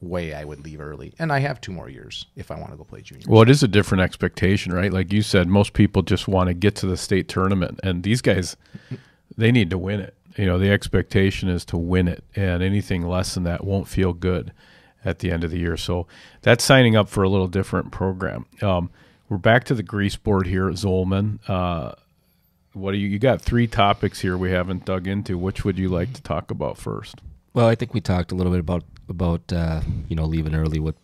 way I would leave early. And I have two more years if I want to go play juniors. Well, it is a different expectation, right? Like you said, most people just want to get to the state tournament, and these guys, they need to win it. You know, the expectation is to win it, and anything less than that won't feel good at the end of the year. So that's signing up for a little different program. Um, we're back to the grease board here at Zollman. Uh, what do you? You got three topics here we haven't dug into. Which would you like to talk about first? Well, I think we talked a little bit about about uh, you know leaving early with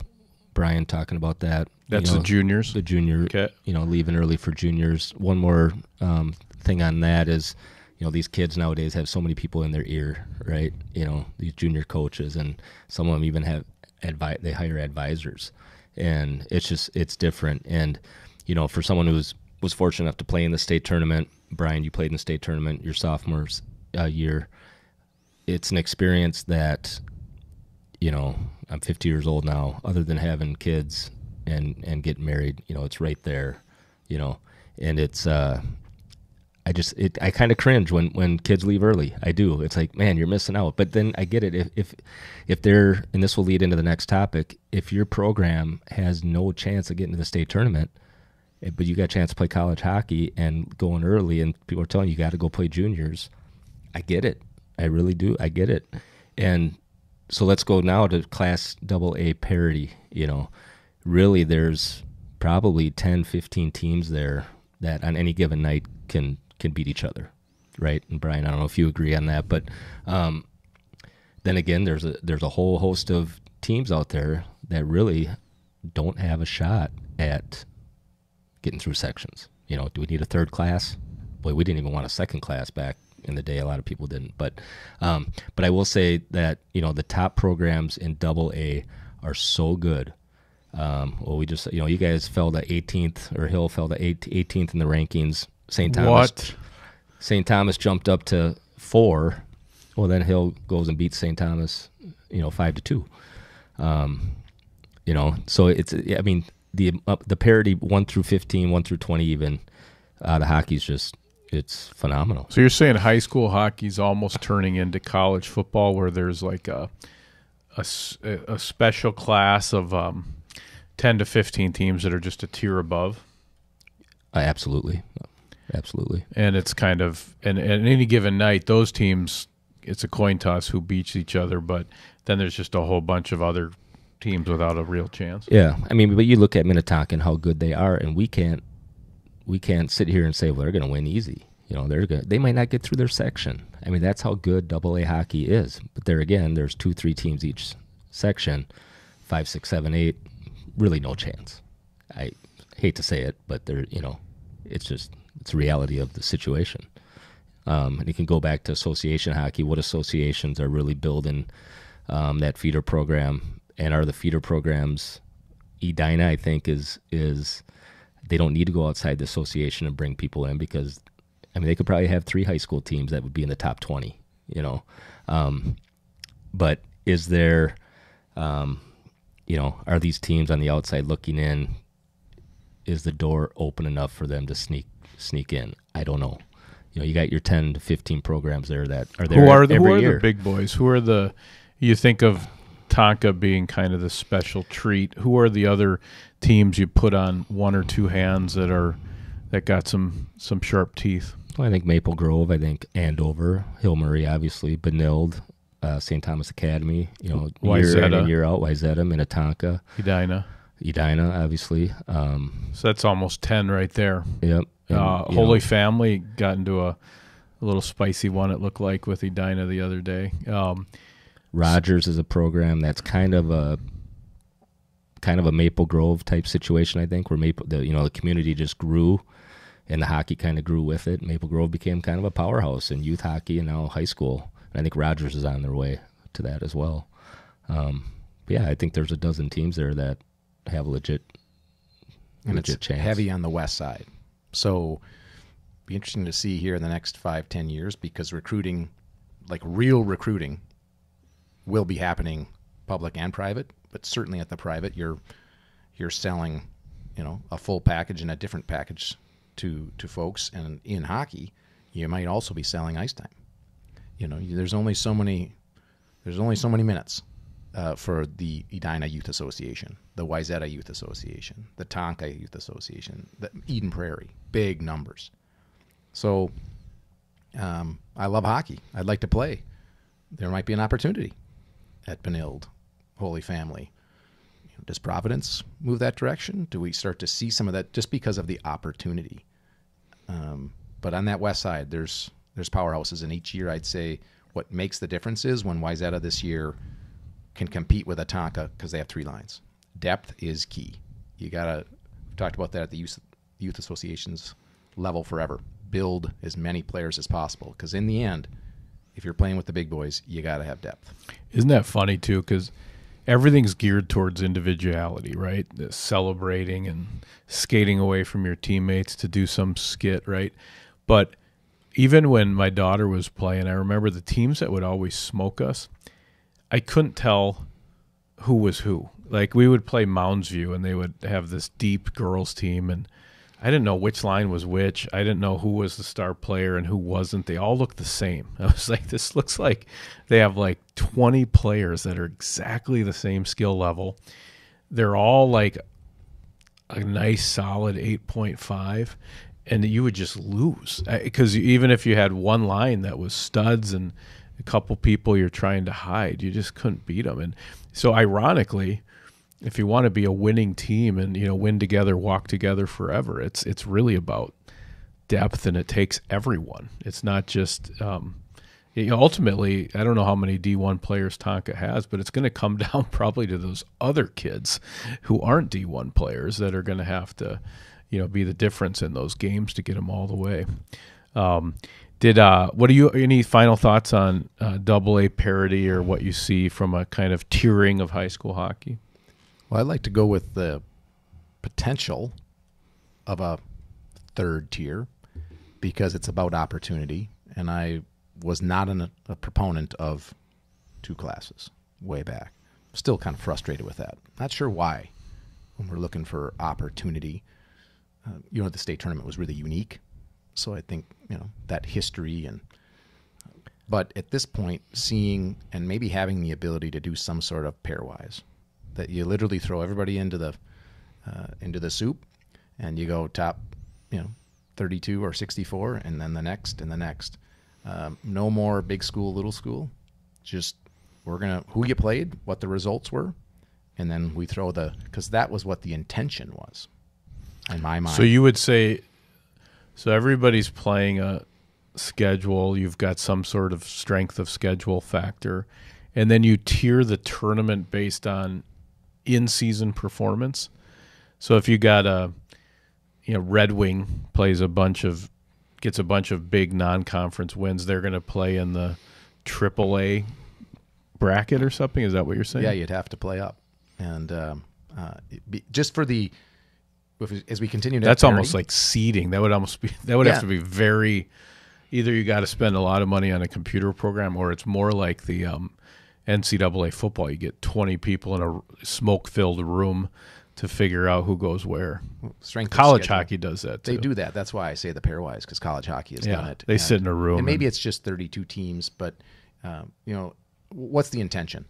Brian talking about that. That's you know, the juniors. the junior, Okay. you know, leaving early for juniors. One more um, thing on that is, you know, these kids nowadays have so many people in their ear, right? You know, these junior coaches, and some of them even have advi- they hire advisors, and it's just it's different. And you know, for someone who's was fortunate enough to play in the state tournament, Brian, you played in the state tournament your sophomore's uh, year. It's an experience that you know, I'm 50 years old now. Other than having kids and and getting married, you know, it's right there, you know, and it's. uh I just it I kind of cringe when when kids leave early. I do. It's like, man, you're missing out. But then I get it if if if they're and this will lead into the next topic. If your program has no chance of getting to the state tournament, but you got a chance to play college hockey and going early, and people are telling you, you got to go play juniors. I get it. I really do. I get it. And so let's go now to class double A parity. You know, really, there's probably 10, 15 teams there that on any given night can can beat each other, right? And Brian, I don't know if you agree on that, but um, then again, there's a there's a whole host of teams out there that really don't have a shot at getting through sections. You know, do we need a third class? Boy, we didn't even want a second class back in the day. A lot of people didn't, but um, but I will say that you know the top programs in Double A are so good. Um, well, we just you know you guys fell to 18th or Hill fell to 18th in the rankings St. Thomas. What? St. Thomas jumped up to four. Well, then Hill goes and beats St. Thomas, you know, five to two. Um, you know, so it's I mean the uh, the parity one through 15, one through twenty, even uh, the hockey's just it's phenomenal. So you're saying high school hockey's almost turning into college football, where there's like a a, a special class of um, ten to fifteen teams that are just a tier above. Uh, absolutely, absolutely. And it's kind of and, and any given night, those teams, it's a coin toss who beats each other. But then there's just a whole bunch of other teams without a real chance. Yeah, I mean, but you look at Minnetonka and how good they are, and we can't we can't sit here and say, well, they're going to win easy. You know, they're going they might not get through their section. I mean, that's how good Double A hockey is. But there again, there's two, three teams each section, five, six, seven, eight. Really, no chance. I hate to say it, but there, you know, it's just it's reality of the situation. Um, and you can go back to association hockey. What associations are really building um, that feeder program, and are the feeder programs? Edina, I think, is is they don't need to go outside the association and bring people in because I mean they could probably have three high school teams that would be in the top twenty, you know. Um, but is there, um, you know, are these teams on the outside looking in? Is the door open enough for them to sneak sneak in? I don't know. You know, you got your ten to fifteen programs there that are there who are the, who are year. the big boys? Who are the you think of Tonka being kind of the special treat? Who are the other teams you put on one or two hands that are that got some some sharp teeth? Well, I think Maple Grove. I think Andover, Hill Murray, obviously Benilde, uh, St. Thomas Academy. You know, year in and year out. Wayzata, Minnetonka, Edina. Edina, obviously. Um, So that's almost ten right there. yep. And, Uh, Holy know, Family got into a, a little spicy one. It looked like with Edina the other day. Um, Rogers is a program that's kind of a kind of a Maple Grove type situation. I think where Maple, the you know, the community just grew, and the hockey kind of grew with it. Maple Grove became kind of a powerhouse in youth hockey and now high school. And I think Rogers is on their way to that as well. Um, but yeah, I think there's a dozen teams there that have legit, and legit it's chance. heavy on the west side. So, be interesting to see here in the next five, ten years because recruiting, like real recruiting, will be happening, public and private. But certainly at the private, you're you're selling, you know, a full package and a different package to to folks. And in hockey, you might also be selling ice time. You know, there's only so many there's only so many minutes uh, for the Edina Youth Association, the Wayzata Youth Association, the Tonka Youth Association, the Eden Prairie. Big numbers. So um, I love hockey. I'd like to play. There might be an opportunity at Benilde, Holy Family. Does Providence move that direction? Do we start to see some of that just because of the opportunity? Um, but on that west side, there's there's powerhouses, and each year I'd say what makes the difference is when Wayzata this year can compete with a Tonka because they have three lines. Depth is key. You gotta we've talked about that at the youth youth associations level forever. Build as many players as possible because in the end, if you're playing with the big boys, you gotta have depth. Isn't that funny too? Because everything's geared towards individuality, right? The celebrating and skating away from your teammates to do some skit, right? But even when my daughter was playing, I remember the teams that would always smoke us. I couldn't tell who was who. Like we would play Mounds View, and they would have this deep girls team, and I didn't know which line was which. I didn't know who was the star player and who wasn't. They all looked the same. I was like, this looks like they have like 20 players that are exactly the same skill level. They're all like a nice solid 8.5 and you would just lose because even if you had one line that was studs and a couple people you're trying to hide you just couldn't beat them and so ironically if you want to be a winning team and you know win together walk together forever it's it's really about depth and it takes everyone it's not just um, ultimately, I don't know how many D1 players Tonka has, but it's going to come down probably to those other kids who aren't D1 players that are going to have to, you know, be the difference in those games to get them all the way. Um, did uh, what do you any final thoughts on uh, Double A parity or what you see from a kind of tiering of high school hockey? Well, I'd like to go with the potential of a third tier because it's about opportunity, and I was not an, a proponent of two classes way back. Still kind of frustrated with that. Not sure why. When we're looking for opportunity, uh, you know, the state tournament was really unique. So I think you know that history and. But at this point, seeing and maybe having the ability to do some sort of pairwise, that you literally throw everybody into the uh, into the soup, and you go top, you know, 32 or 64, and then the next and the next. Um, no more big school, little school. Just we're gonna who you played, what the results were, and then we throw the because that was what the intention was, in my mind. So you would say, so everybody's playing a schedule. You've got some sort of strength of schedule factor, and then you tier the tournament based on in-season performance. So if you got a, you know, Red Wing plays a bunch of gets a bunch of big non-conference wins, they're going to play in the AAA bracket or something. Is that what you're saying? Yeah, you'd have to play up, and um, uh, be, just for the as we continue. To That's almost like seeding. That would almost be that would yeah. have to be very. Either you got to spend a lot of money on a computer program, or it's more like the um, NCAA football. You get 20 people in a smoke-filled room to figure out who goes where. Strength college hockey does that. Too. They do that. That's why I say the pairwise because college hockey has yeah, done it. They and, sit in a room, and maybe and, it's just 32 teams, but um, you know, what's the intention?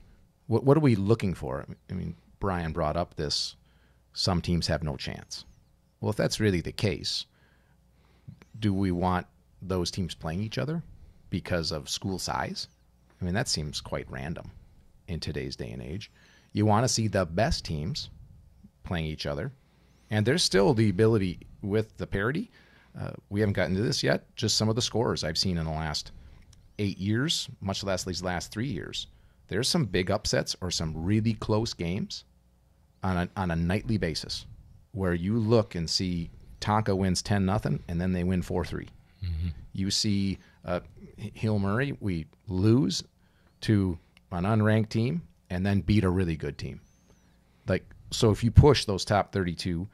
What, what are we looking for? I mean, Brian brought up this. Some teams have no chance. Well, if that's really the case, do we want those teams playing each other because of school size? I mean, that seems quite random in today's day and age. You want to see the best teams playing each other. And there's still the ability with the parity. Uh, we haven't gotten to this yet. Just some of the scores I've seen in the last eight years, much less these last three years. There's some big upsets or some really close games on a, on a nightly basis where you look and see Tonka wins 10 nothing and then they win 4 3. Mm-hmm. You see uh, Hill Murray, we lose to an unranked team and then beat a really good team. Like so if you push those top 32,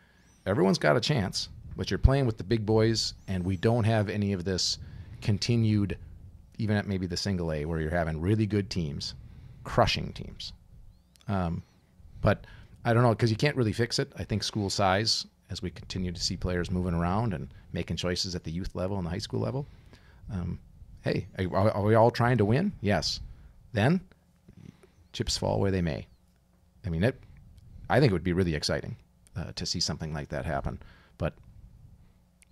everyone's got a chance, but you're playing with the big boys, and we don't have any of this continued, even at maybe the single A, where you're having really good teams, crushing teams. Um, but I don't know, because you can't really fix it. I think school size, as we continue to see players moving around and making choices at the youth level and the high school level. Um, hey, are, are we all trying to win? Yes. Then chips fall where they may. I mean, it I think it would be really exciting uh, to see something like that happen, but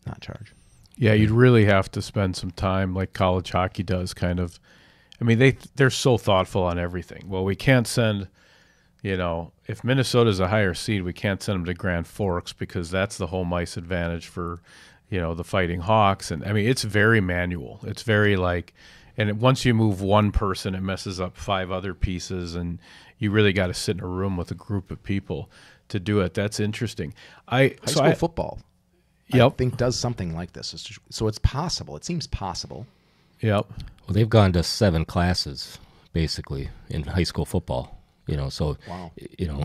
not charge. Yeah, you'd really have to spend some time, like college hockey does, kind of. I mean, they they're so thoughtful on everything. Well, we can't send, you know, if Minnesota's a higher seed, we can't send them to Grand Forks because that's the home ice advantage for, you know, the Fighting Hawks. And I mean, it's very manual. It's very like, and once you move one person, it messes up five other pieces, and you really got to sit in a room with a group of people to do it. That's interesting. I high so school I, football. Yep. I think does something like this. So it's possible. It seems possible. Yep. Well, they've gone to seven classes basically in high school football. You know, so wow. you know,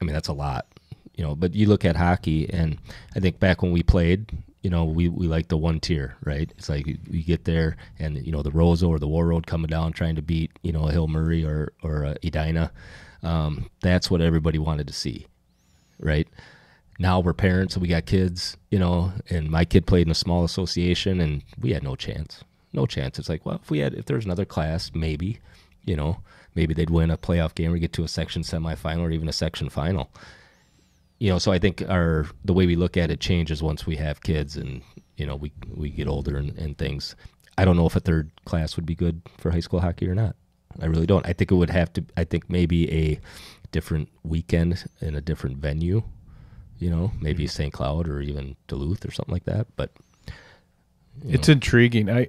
I mean that's a lot. You know, but you look at hockey, and I think back when we played, you know, we, we like the one tier, right? It's like you get there and, you know, the Roseau or the Warroad coming down trying to beat, you know, a Hill Murray or, or a Edina. Um, that's what everybody wanted to see, right? now we're parents and we got kids, you know, and my kid played in a small association and we had no chance. No chance. It's like, well, if we had, if there's another class, maybe, you know, maybe they'd win a playoff game or get to a section semifinal or even a section final. You know, so I think our the way we look at it changes once we have kids and you know we we get older and, and things. I don't know if a third class would be good for high school hockey or not. I really don't. I think it would have to. I think maybe a different weekend in a different venue. You know, maybe Mm-hmm. St. Cloud or even Duluth or something like that. But It's know, intriguing. I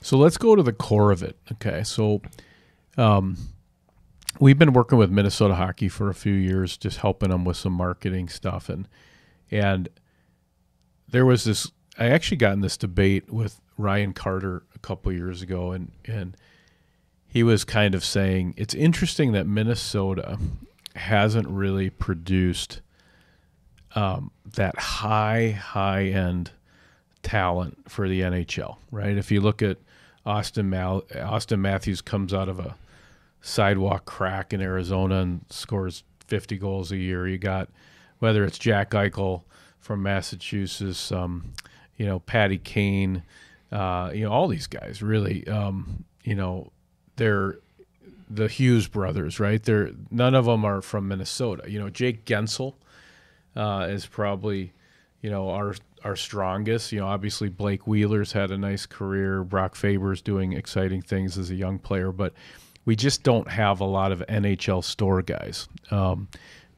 so let's go to the core of it. Okay, so um, we've been working with Minnesota Hockey for a few years, just helping them with some marketing stuff, and and there was this. I actually got in this debate with Ryan Carter a couple years ago, and and he was kind of saying it's interesting that Minnesota hasn't really produced um, that high high end talent for the NHL, right? If you look at Austin Mal- Austin Matthews comes out of a sidewalk crack in Arizona and scores 50 goals a year. You got whether it's Jack Eichel from Massachusetts, um, you know, Patty Kane, uh, you know, all these guys really, um, you know, they're the Hughes brothers, right? They're none of them are from Minnesota. You know, Jake Guentzel uh, is probably, you know, our our strongest. You know, obviously Blake Wheeler's had a nice career. Brock Faber's doing exciting things as a young player, but we just don't have a lot of NHL store guys. Um,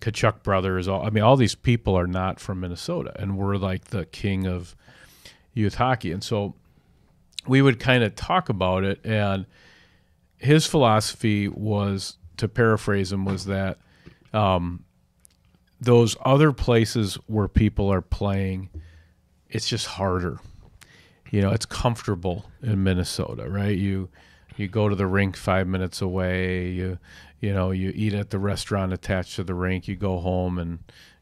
Tkachuk brothers, all, I mean, all these people are not from Minnesota, and we're like the king of youth hockey. And so we would kind of talk about it, and his philosophy was, to paraphrase him, was that um, those other places where people are playing, it's just harder. You know, it's comfortable in Minnesota, right? You you go to the rink five minutes away. You you know you eat at the restaurant attached to the rink. You go home and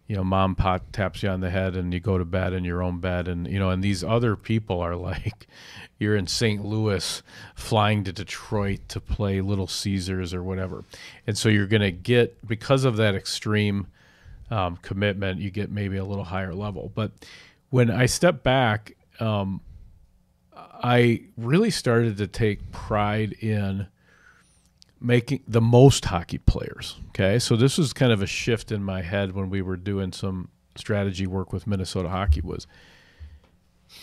you know mom pot taps you on the head and you go to bed in your own bed. And you know and these other people are like you're in St. Louis flying to Detroit to play Little Caesars or whatever. And so you're going to get because of that extreme um, commitment, you get maybe a little higher level. But when I step back, um, I really started to take pride in making the most hockey players. Okay. So this was kind of a shift in my head when we were doing some strategy work with Minnesota hockey was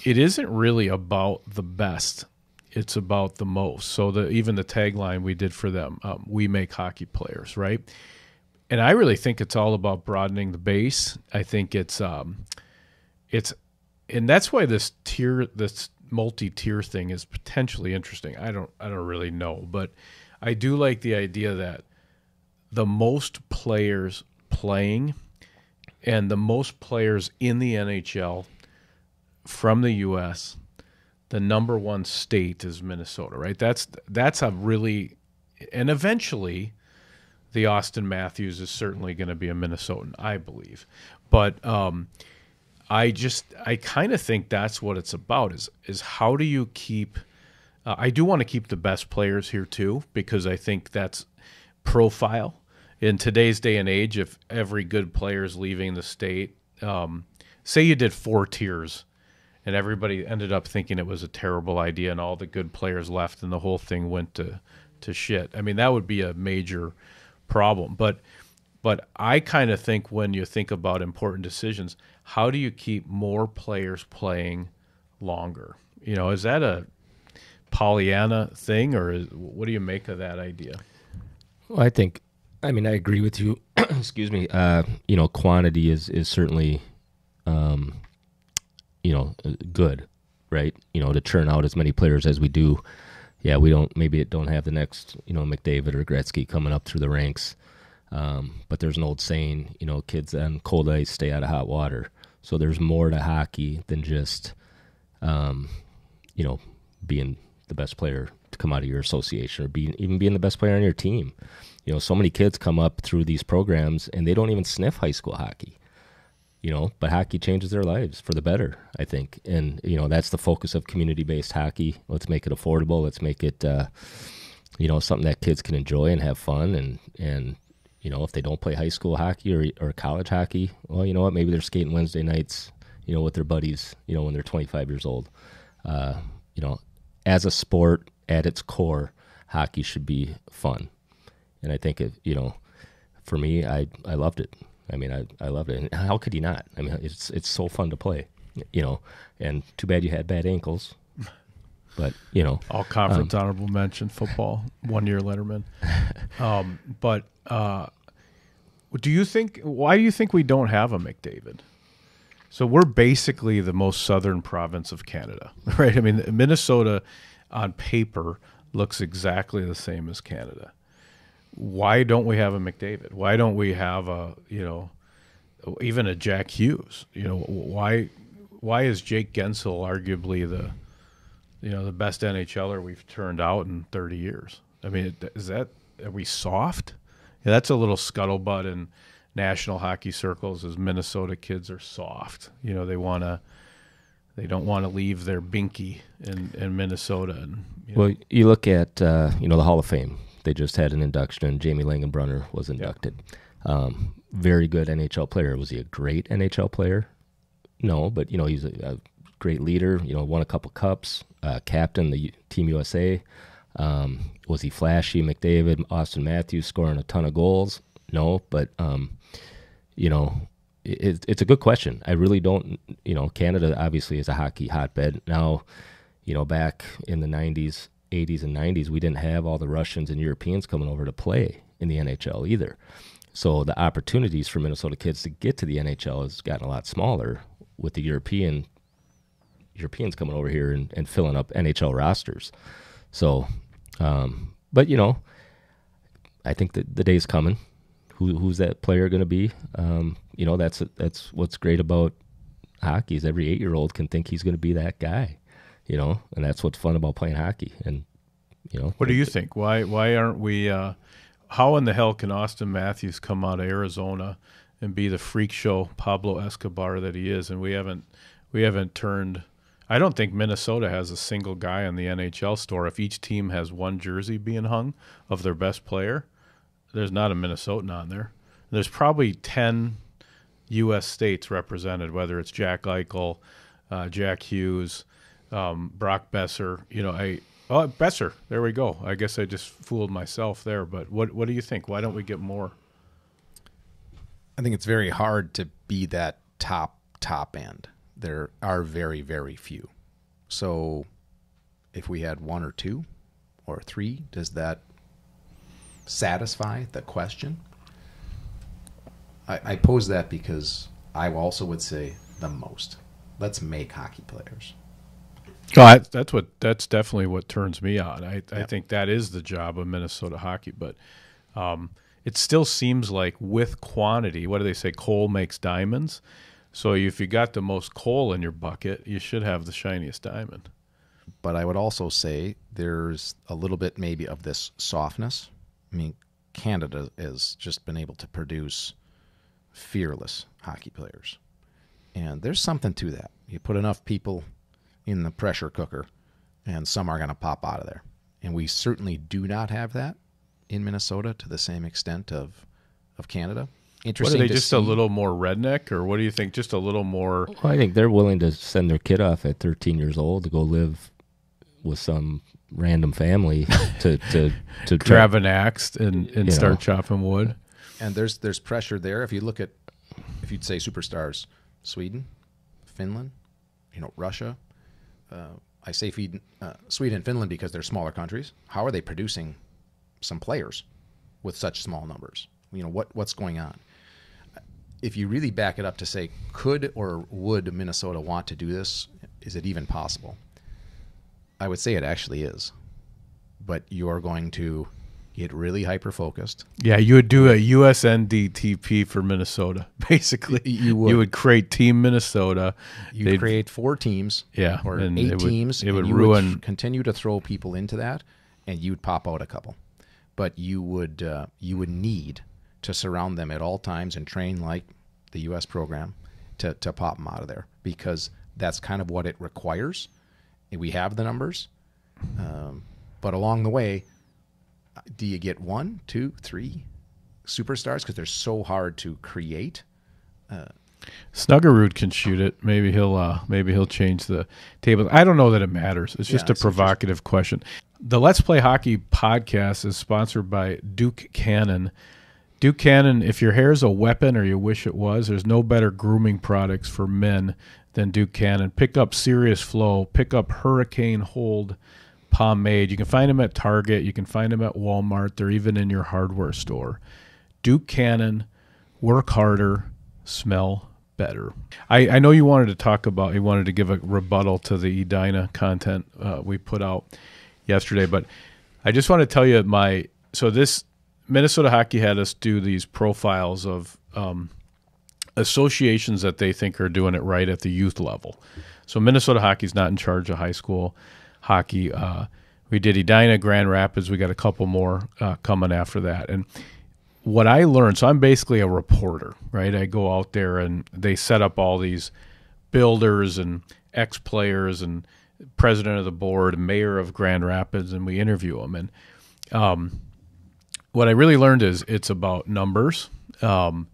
it isn't really about the best. It's about the most. So the even the tagline we did for them, um, we make hockey players, right? And I really think it's all about broadening the base. I think it's um, it's and that's why this tier this multi-tier thing is potentially interesting. I don't I don't really know, but I do like the idea that the most players playing and the most players in the NHL from the US, the number one state is Minnesota, right? That's that's a really and eventually the Austin Matthews is certainly going to be a Minnesotan, I believe. But um, I just I kind of think that's what it's about is is how do you keep uh, I do want to keep the best players here too because I think that's profile. In today's day and age if every good player is leaving the state um, say you did four tiers and everybody ended up thinking it was a terrible idea and all the good players left and the whole thing went to to shit. I mean that would be a major problem. But but I kind of think when you think about important decisions, how do you keep more players playing longer? You know, is that a Pollyanna thing, or is, what do you make of that idea? Well, I think, I mean, I agree with you. Excuse me. Uh, you know, quantity is is certainly, um, you know, uh, good, right? You know, to churn out as many players as we do. Yeah, we don't maybe it don't have the next you know McDavid or Gretzky coming up through the ranks, um, but there's an old saying, you know, kids on cold ice stay out of hot water. So there's more to hockey than just, um, you know, being the best player to come out of your association or being even being the best player on your team. You know, so many kids come up through these programs and they don't even sniff high school hockey. You know, but hockey changes their lives for the better, I think. And you know, that's the focus of community-based hockey. Let's make it affordable. Let's make it, uh, you know, something that kids can enjoy and have fun. And and You know, if they don't play high school hockey or or college hockey, well, you know what? Maybe they're skating Wednesday nights. You know, with their buddies. You know, when they're 25 years old. Uh, you know, as a sport at its core, hockey should be fun, and I think it. You know, for me, I I loved it. I mean, I I loved it. And how could you not? I mean, it's it's so fun to play. You know, and too bad you had bad ankles. But you know, All conference honorable mention football, one year Letterman. Um, but uh, do you think? Why do you think we don't have a McDavid? So we're basically the most southern province of Canada, right? I mean, Minnesota on paper looks exactly the same as Canada. Why don't we have a McDavid? Why don't we have a you know even a Jack Hughes? You know why why is Jake Guentzel arguably the you know the best NHLer we've turned out in 30 years? I mean, is that are we soft? Yeah, that's a little scuttlebutt in national hockey circles. As Minnesota kids are soft. You know, they want to they don't want to leave their binky in, in Minnesota. And you know, Well, you look at uh, you know the Hall of Fame. They just had an induction, and Jamie Langenbrunner was inducted. Um, very good NHL player. Was he a great NHL player? No, but you know he's a, a great leader. You know, won a couple cups, uh, captain the Team USA. Um, was he flashy? McDavid, Austin Matthews scoring a ton of goals? No, but um, you know, it, it's a good question. I really don't. You know, Canada obviously is a hockey hotbed now. You know, back in the '90s, '80s, and '90s, we didn't have all the Russians and Europeans coming over to play in the NHL either. So the opportunities for Minnesota kids to get to the NHL has gotten a lot smaller with the European Europeans coming over here and, and filling up NHL rosters. So, um, but you know, I think that the day's coming. Who, who's that player going to be? Um, you know, that's that's what's great about hockey is every eight year old can think he's going to be that guy. You know, and that's what's fun about playing hockey. And you know, what do you think? Why why aren't we? Uh, how in the hell can Austin Matthews come out of Arizona and be the freak show Pablo Escobar that he is, and we haven't we haven't turned. I don't think Minnesota has a single guy in the NHL store. If each team has one jersey being hung of their best player, there's not a Minnesotan on there. There's probably ten U.S. states represented, whether it's Jack Eichel, uh, Jack Hughes, um, Brock Boeser. You know, I oh Boeser. There we go. I guess I just fooled myself there. But what what do you think? Why don't we get more? I think it's very hard to be that top top end. There are very very few. So if we had one or two or three, does that satisfy the question? I, I pose that because I also would say the most. Let's make hockey players. Oh, I, that's what that's definitely what turns me on. I, I think that is the job of Minnesota hockey, but um, it still seems like with quantity, what do they say? Coal makes diamonds. So if you got the most coal in your bucket, you should have the shiniest diamond. But I would also say there's a little bit maybe of this softness. I mean, Canada has just been able to produce fearless hockey players. And there's something to that. You put enough people in the pressure cooker, and some are going to pop out of there. And we certainly do not have that in Minnesota to the same extent of of Canada. What Interesting. are they to just see. a little more redneck, or what do you think? Just a little more. Well, I think they're willing to send their kid off at 13 years old to go live with some random family to to to try- grab an axe and, and start know. chopping wood. and there's there's pressure there. If you look at, if you'd say superstars, Sweden, Finland, you know Russia. Uh, I say feed, uh, Sweden and Finland because they're smaller countries. How are they producing some players with such small numbers? You know what what's going on? If you really back it up to say, could or would Minnesota want to do this? Is it even possible? I would say it actually is, but you are going to get really hyper focused. Yeah, you would do a USNDTP for Minnesota, basically. You would. You would create Team Minnesota. you create four teams Yeah, or and eight it would- teams it and would ruin- continue to throw people into that and you'd pop out a couple but you would uh, you would need to surround them at all times and train like the US program to, to pop them out of there because that's kind of what it requires we have the numbers um, but along the way do you get one two three superstars because they're so hard to create. Snuggerud can shoot it. Maybe he'll uh, maybe he'll change the table. I don't know that it matters. It's just Yeah, a it's provocative question. The Let's Play Hockey podcast is sponsored by Duke Cannon. Duke Cannon, if your hair is a weapon or you wish it was, there's no better grooming products for men than Duke Cannon. Pick up Serious Flow, pick up Hurricane Hold pomade. You can find them at Target, you can find them at Walmart, they're even in your hardware store. Duke Cannon, work harder, smell better. I, I know you wanted to talk about, you wanted to give a rebuttal to the Edina content uh, we put out yesterday, but I just want to tell you my, so this Minnesota Hockey had us do these profiles of um, associations that they think are doing it right at the youth level. So Minnesota Hockey's not in charge of high school hockey. Uh, we did Edina, Grand Rapids. We got a couple more uh, coming after that. And what I learned, so I'm basically a reporter, right? I go out there and they set up all these builders and ex players and president of the board, mayor of Grand Rapids, and we interview them. And um, what I really learned is it's about numbers. Um,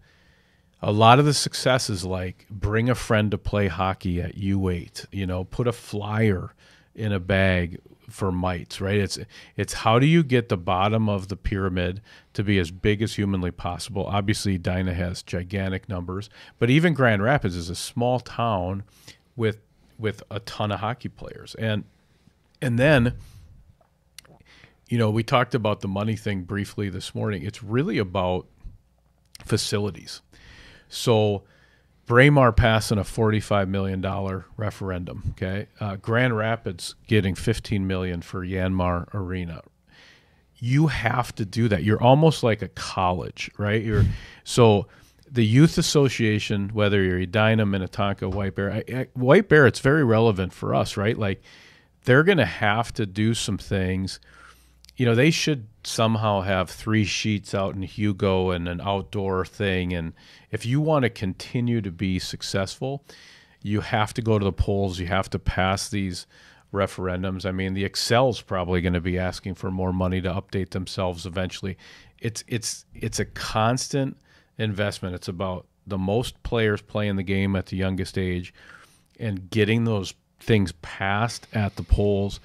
a lot of the success is like bring a friend to play hockey at U8, you know, put a flyer in a bag for mites, right? It's it's how do you get the bottom of the pyramid to be as big as humanly possible? Obviously, Dinah has gigantic numbers, but even Grand Rapids is a small town with with a ton of hockey players. And and then you know, we talked about the money thing briefly this morning. It's really about facilities. So Braemar passing a $45 million referendum, okay? Uh, Grand Rapids getting 15 million for Yanmar Arena. You have to do that. You're almost like a college, right? You're so the youth association, whether you're Edina, Minnetonka, White Bear, I, I, White Bear, it's very relevant for us, right? Like they're going to have to do some things you know they should somehow have three sheets out in Hugo and an outdoor thing. And if you want to continue to be successful you have to go to the polls. You have to pass these referendums. I mean the Xcel's probably going to be asking for more money to update themselves eventually. It's it's it's a constant investment. It's about the most players playing the game at the youngest age and getting those things passed at the polls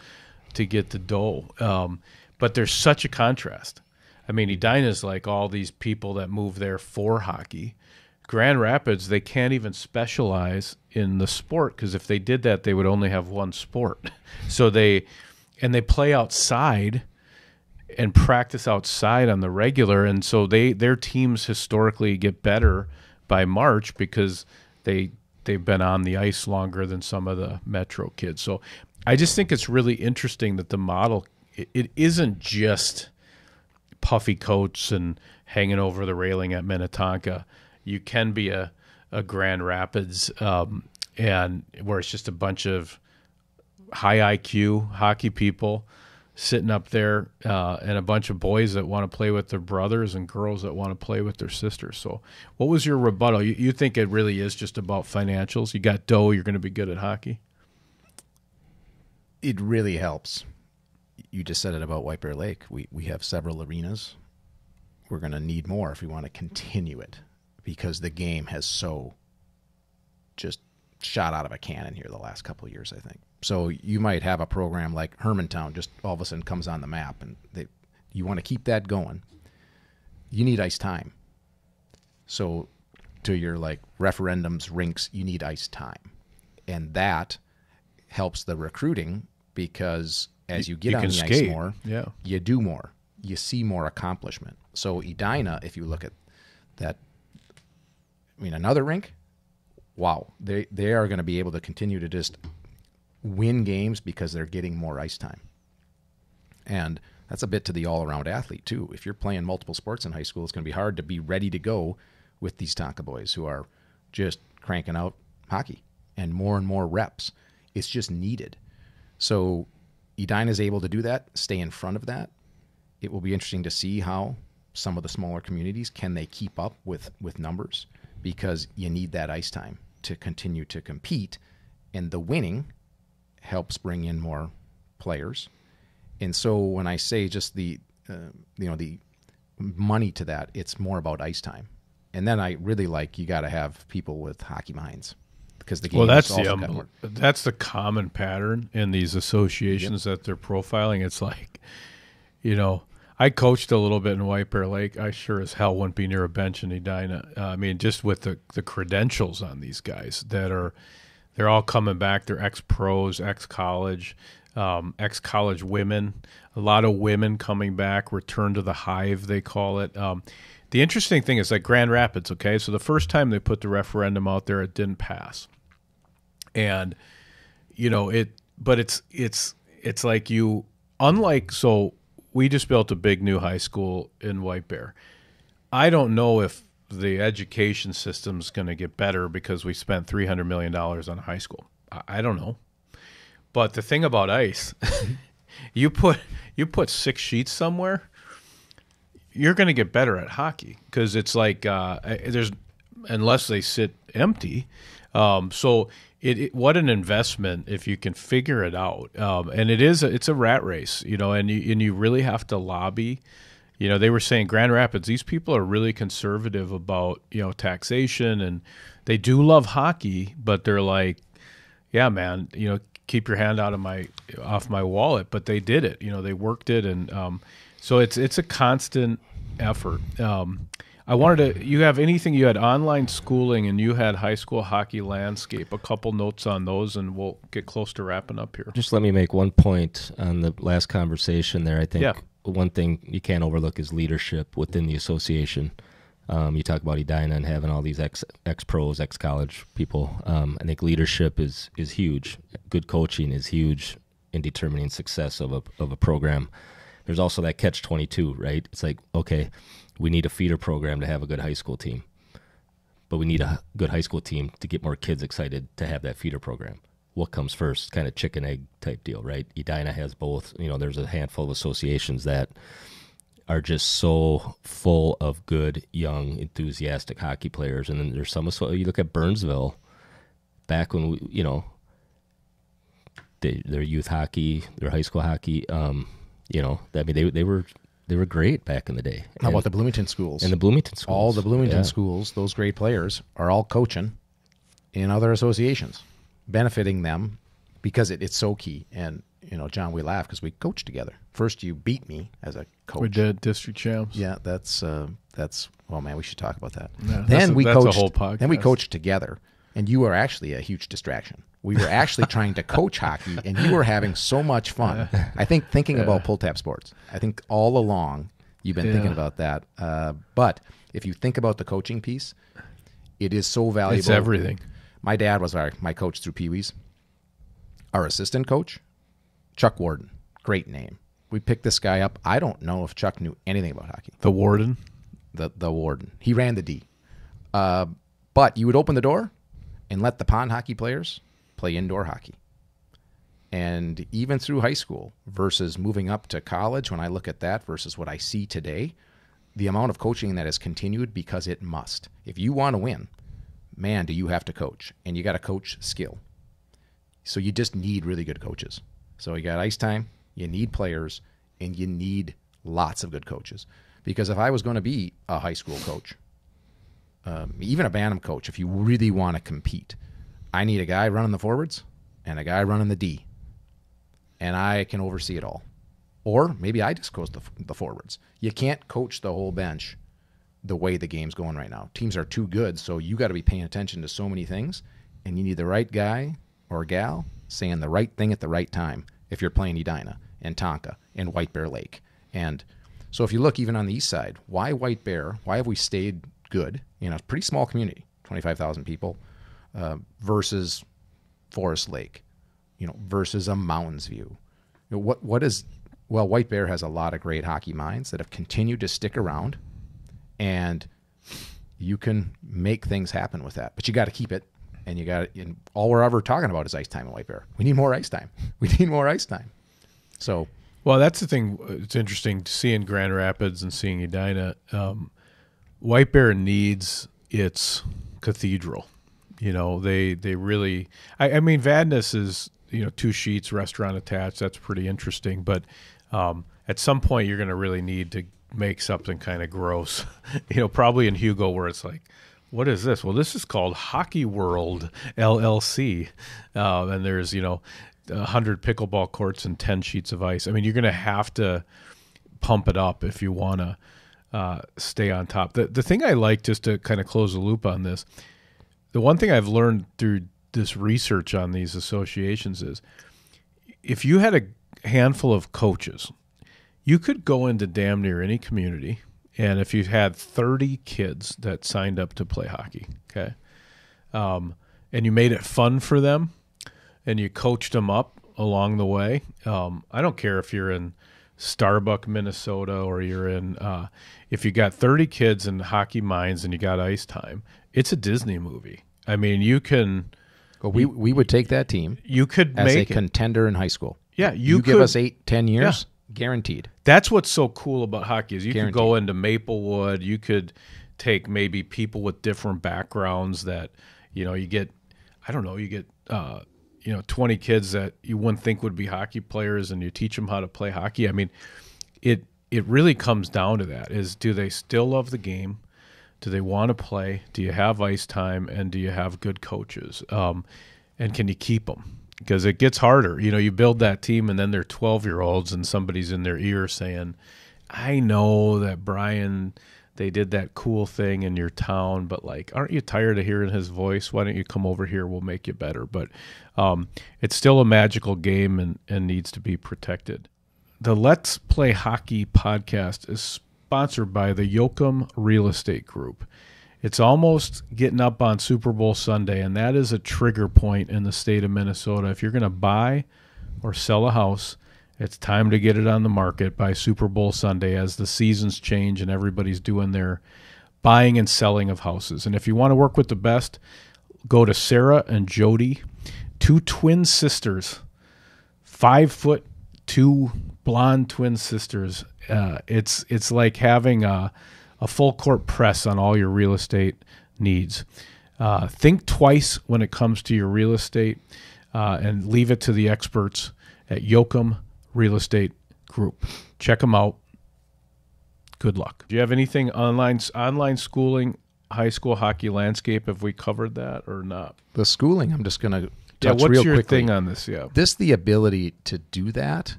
to get the dough. Um, but there's such a contrast. I mean, Edina's like all these people that move there for hockey. Grand Rapids, they can't even specialize in the sport because if they did that, they would only have one sport. So they, and they play outside and practice outside on the regular, and so they their teams historically get better by March because they they've been on the ice longer than some of the Metro kids. So I just think it's really interesting that the model it, it isn't just puffy coats and hanging over the railing at Minnetonka. You can be a, a Grand Rapids um, and where it's just a bunch of high IQ hockey people sitting up there uh, and a bunch of boys that want to play with their brothers and girls that want to play with their sisters. So, what was your rebuttal? You, you think it really is just about financials? You got dough, you're going to be good at hockey? It really helps. You just said it about White Bear Lake. We we have several arenas. We're going to need more if we want to continue it because the game has so just shot out of a cannon here the last couple of years, I think. So you might have a program like Hermantown just all of a sudden comes on the map and they you want to keep that going. You need ice time. So to your like referendums, rinks, you need ice time. And that helps the recruiting because as you get you on the skate. ice more, Yeah. you do more. You see more accomplishment. So Edina, if you look at that, I mean, another rink, wow, they they are going to be able to continue to just win games because they're getting more ice time. And that's a bit to the all around athlete too. If you're playing multiple sports in high school, it's going to be hard to be ready to go with these Tonka boys who are just cranking out hockey and more and more reps. It's just needed. So Edina is able to do that, stay in front of that. It will be interesting to see how some of the smaller communities can they keep up with with numbers because you need that ice time to continue to compete and the winning helps bring in more players. And so when I say just the uh, you know the money to that. It's more about ice time. And then I really like you got to have people with hockey minds because the game. Well, that's is the um, that's the common pattern in these associations that they're profiling. It's like, you know, I coached a little bit in White Bear Lake. I sure as hell wouldn't be near a bench in Edina. Uh, I mean, just with the the credentials on these guys that are, they're all coming back. They're ex pros, ex college, um, ex college women. A lot of women coming back. Return to the hive, they call it. Um, the interesting thing is like Grand Rapids. Okay, so the first time they put the referendum out there, it didn't pass and you know it but it's it's it's like you unlike so we just built a big new high school in white bear. I don't know if the education system's going to get better because we spent 300 million dollars on a high school. I, I don't know. But the thing about ice you put you put six sheets somewhere you're going to get better at hockey. Because it's like uh, there's unless they sit empty. Um, so it, it what an investment if you can figure it out. Um, and it is a, it's a rat race, you know, and you and you really have to lobby. You know, they were saying Grand Rapids. These people are really conservative about you know taxation, and they do love hockey, but they're like, yeah, man, you know, keep your hand out of my off my wallet. But they did it. You know, they worked it, and um, so it's it's a constant effort. Um, I wanted to. You have anything? You had online schooling, and you had high school hockey landscape. A couple notes on those, and we'll get close to wrapping up here. Just let me make one point on the last conversation there. I think Yeah. one thing you can't overlook is leadership within the association. Um, you talk about Edina and having all these ex ex pros, ex college people. Um, I think leadership is is huge. Good coaching is huge in determining success of a of a program. There's also that catch twenty two, right? It's like okay, we need a feeder program to have a good high school team, but we need a good high school team to get more kids excited to have that feeder program. What comes first? Kind of chicken egg type deal, right? Edina has both. You know, there's a handful of associations that are just so full of good, young, enthusiastic hockey players, and then there's some. So you look at Burnsville, back when we, you know, they, their youth hockey, their high school hockey. Um, you know, I mean, they they were they were great back in the day. How And- about the Bloomington schools? and the Bloomington schools? all the Bloomington Yeah. schools, those great players are all coaching in other associations, benefiting them because it, it's so key. And you know, John, we laugh because we coached together. First, you beat me as a coach. We did district champs. Yeah, that's uh, that's. Well, man, we should talk about that. Yeah, that's then a- we that's a coached. whole podcast. Then we coached together, and you were actually a huge distraction. We were actually trying to coach hockey, and you were having so much fun. I think thinking about pull tab sports. I think all along you've been thinking about that. Uh, but if you think about the coaching piece, it is so valuable. It's everything. My dad was our my coach through Pee Wees. Our assistant coach, Chuck Warden, great name. We picked this guy up. I don't know if Chuck knew anything about hockey The warden. the the warden. He ran the D. Uh, but you would open the door and let the pond hockey players play indoor hockey. And even through high school versus moving up to college, when I look at that versus what I see today, the amount of coaching that has continued because it must. If you want to win, man, do you have to coach. And you got to coach skill. So you just need really good coaches. So you got ice time, you need players, and you need lots of good coaches. Because if I was going to be a high school coach, um, even a Bantam coach, if you really want to compete, I need a guy running the forwards and a guy running the D, and I can oversee it all. Or maybe I just coach the, the forwards. You can't coach the whole bench the way the game's going right now. Teams are too good, so you got to be paying attention to so many things, and you need the right guy or gal saying the right thing at the right time. If you're playing Edina and Tonka and White Bear Lake, and so if you look even on the east side, why White Bear? Why have we stayed good in a pretty small community, twenty five thousand people, uh, versus Forest Lake, you know, versus a Mounds View? You know, what what is well, White Bear has a lot of great hockey minds that have continued to stick around and you can make things happen with that. But you got to keep it, and you got to. All we're ever talking about is ice time in White Bear. We need more ice time. We need more ice time. So Well, that's the thing. It's interesting seeing Grand Rapids and seeing Edina. Um, White Bear needs its cathedral. You know, they they really. I, I mean, Vadnais is you know two sheets, restaurant attached. That's pretty interesting. But um, at some point, you're going to really need to make something kind of gross. you know, probably in Hugo where it's like, what is this? Well, this is called Hockey World LLC, uh, and there's you know, hundred pickleball courts and ten sheets of ice. I mean, you're going to have to pump it up if you want to uh, stay on top. The the thing I like just to kind of close the loop on this, the one thing I've learned through this research on these associations is if you had a handful of coaches, you could go into damn near any community, and if you had 30 kids that signed up to play hockey, okay, um, and you made it fun for them, and you coached them up along the way, um, I don't care if you're in Starbuck, Minnesota, or you're in, uh, if you got 30 kids in hockey minds and you got ice time, it's a Disney movie. I mean, you can. Well, we we would take that team You could as a it. contender in high school. Yeah, you, You, give us eight, ten years, guaranteed. That's what's so cool about hockey is you Guaranteed. could go into Maplewood. You could take maybe people with different backgrounds that you know you get. I don't know. You get uh, you know twenty kids that you wouldn't think would be hockey players, and you teach them how to play hockey. I mean, it it really comes down to that: is do they still love the game? Do they want to play? Do you have ice time? And do you have good coaches? Um, and can you keep them? Because it gets harder. You know, you build that team, and then they're 12 year olds, and somebody's in their ear saying, I know that Brian, they did that cool thing in your town, but like, aren't you tired of hearing his voice? Why don't you come over here? We'll make you better. But um, it's still a magical game and, and needs to be protected. The Let's Play Hockey podcast is sponsored by the Yoakum Real Estate Group. It's almost getting up on Super Bowl Sunday, and that is a trigger point in the state of Minnesota. If you're going to buy or sell a house, it's time to get it on the market by Super Bowl Sunday as the seasons change and everybody's doing their buying and selling of houses. And if you want to work with the best, go to Sarah and Jody, two twin sisters, five foot two blonde twin sisters. Uh, it's it's like having a, a full court press on all your real estate needs. Uh, think twice when it comes to your real estate, uh, and leave it to the experts at Yoakum Real Estate Group. Check them out. Good luck. Do you have anything online online schooling, high school hockey landscape? Have we covered that or not? The schooling, I'm just going to Yeah, touch what's real your quickly. thing on this? Yeah. this the ability to do that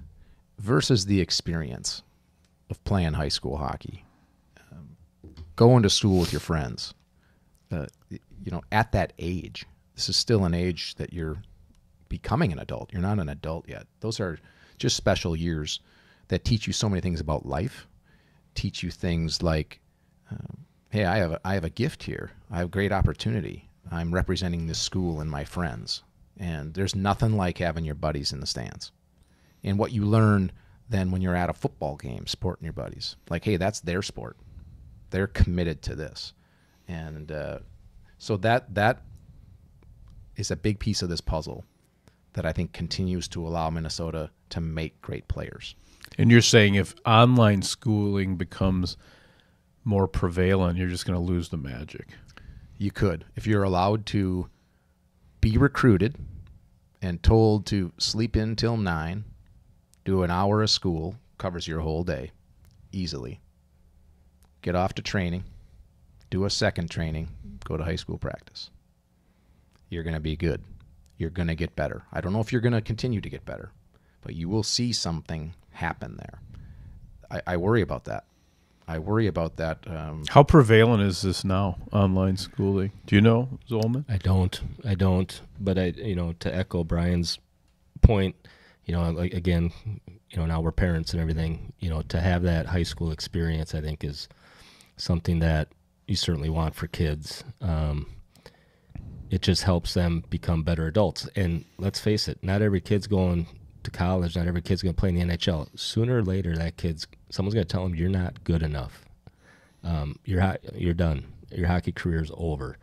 versus the experience of playing high school hockey. Um, going to school with your friends. Uh, you know at that age this is still an age that you're becoming an adult. You're not an adult yet. Those are just special years that teach you so many things about life teach you things like um, hey i have a, i have a gift here. I have great opportunity. I'm representing this school and my friends. And there's nothing like having your buddies in the stands. And what you learn then when you're at a football game supporting your buddies. Like hey that's their sport. They're committed to this. And uh, so that that is a big piece of this puzzle that i think continues to allow minnesota to make great players. And you're saying if online schooling becomes more prevalent, you're just going to lose the magic. you could. If you're allowed to be recruited and told to sleep in till nine do an hour of school covers your whole day easily get off to training do a second training go to high school practice you're going to be good you're going to get better i don't know if you're going to continue to get better but you will see something happen there i, I worry about that i worry about that um, How prevalent is this now, online schooling? Do you know, Zollman? I don't. I don't. But I, you know, to echo Brian's point, you know, like again, you know, now we're parents and everything. You know, to have that high school experience, I think is something that you certainly want for kids. Um, it just helps them become better adults. And let's face it, not every kid's going to college. Not every kid's going to play in the NHL. Sooner or later, that kid's someone's going to tell them you're not good enough. Um, you're you're done. Your hockey career's over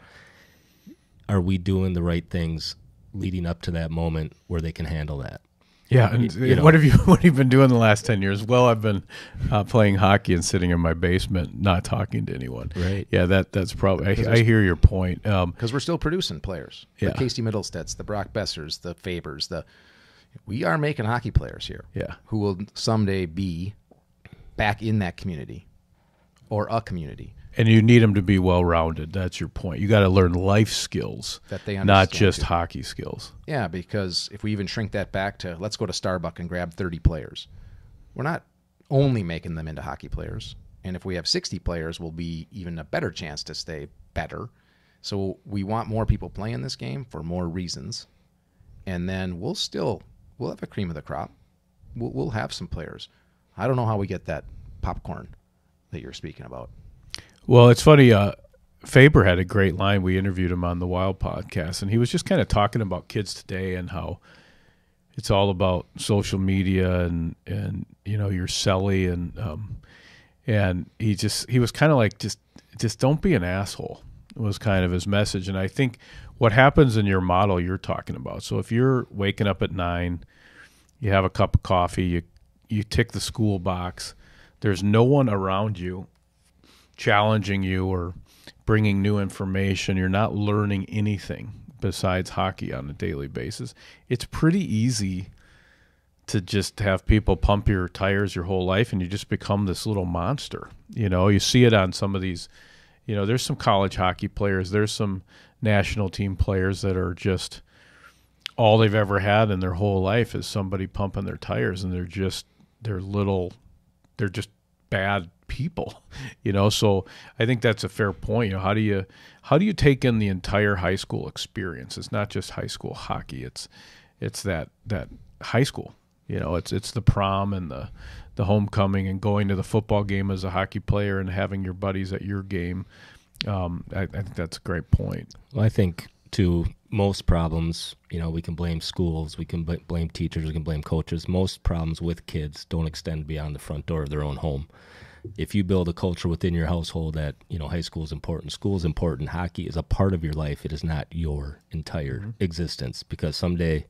are we doing the right things leading up to that moment where they can handle that? Yeah. And you know. what have you what have you been doing the last ten years? Well, I've been uh, playing hockey and sitting in my basement, not talking to anyone. Right. Yeah. That that's probably. I, I hear your point. Um, because we're still producing players. Yeah. The Casey Mittelstadts, the Brock Boesers, the Fabers, the we are making hockey players here. Yeah. Who will someday be back in that community or a community. And you need them to be well rounded. That's your point. You got to learn life skills That they not just too. hockey skills. Yeah, because if we even shrink that back to let's go to Starbucks and grab 30 players, we're not only making them into hockey players. And if we have 60 players, we'll be even a better chance to stay better. So we want more people playing this game for more reasons. And then we'll still we'll have a cream of the crop. We'll, we'll have some players. I don't know how we get that popcorn that you're speaking about. Well, it's funny. Uh, Faber had a great line. We interviewed him on the Wild podcast, and he was just kind of talking about kids today and how it's all about social media and and you know you're selly and um, and he just he was kind of like just just don't be an asshole was kind of his message. And I think what happens in your model you're talking about. So if you're waking up at nine, you have a cup of coffee, you you tick the school box. There's no one around you challenging you or bringing new information. You're not learning anything besides hockey on a daily basis. It's pretty easy to just have people pump your tires your whole life and you just become this little monster. You know, you see it on some of these, you know, there's some college hockey players, there's some national team players that are just all they've ever had in their whole life is somebody pumping their tires and they're just they're little they're just bad people you know? So i think that's a fair point you know how do you how do you take in the entire high school experience? It's not just high school hockey it's it's that that high school you know? It's it's the prom and the the homecoming and going to the football game as a hockey player and having your buddies at your game. Um, I, I think that's a great point. Well, I think to most problems, you know, we can blame schools, we can bl- blame teachers, we can blame coaches. Most problems with kids don't extend beyond the front door of their own home. If you build a culture within your household that, you know, high school is important, school is important, hockey is a part of your life, it is not your entire existence because someday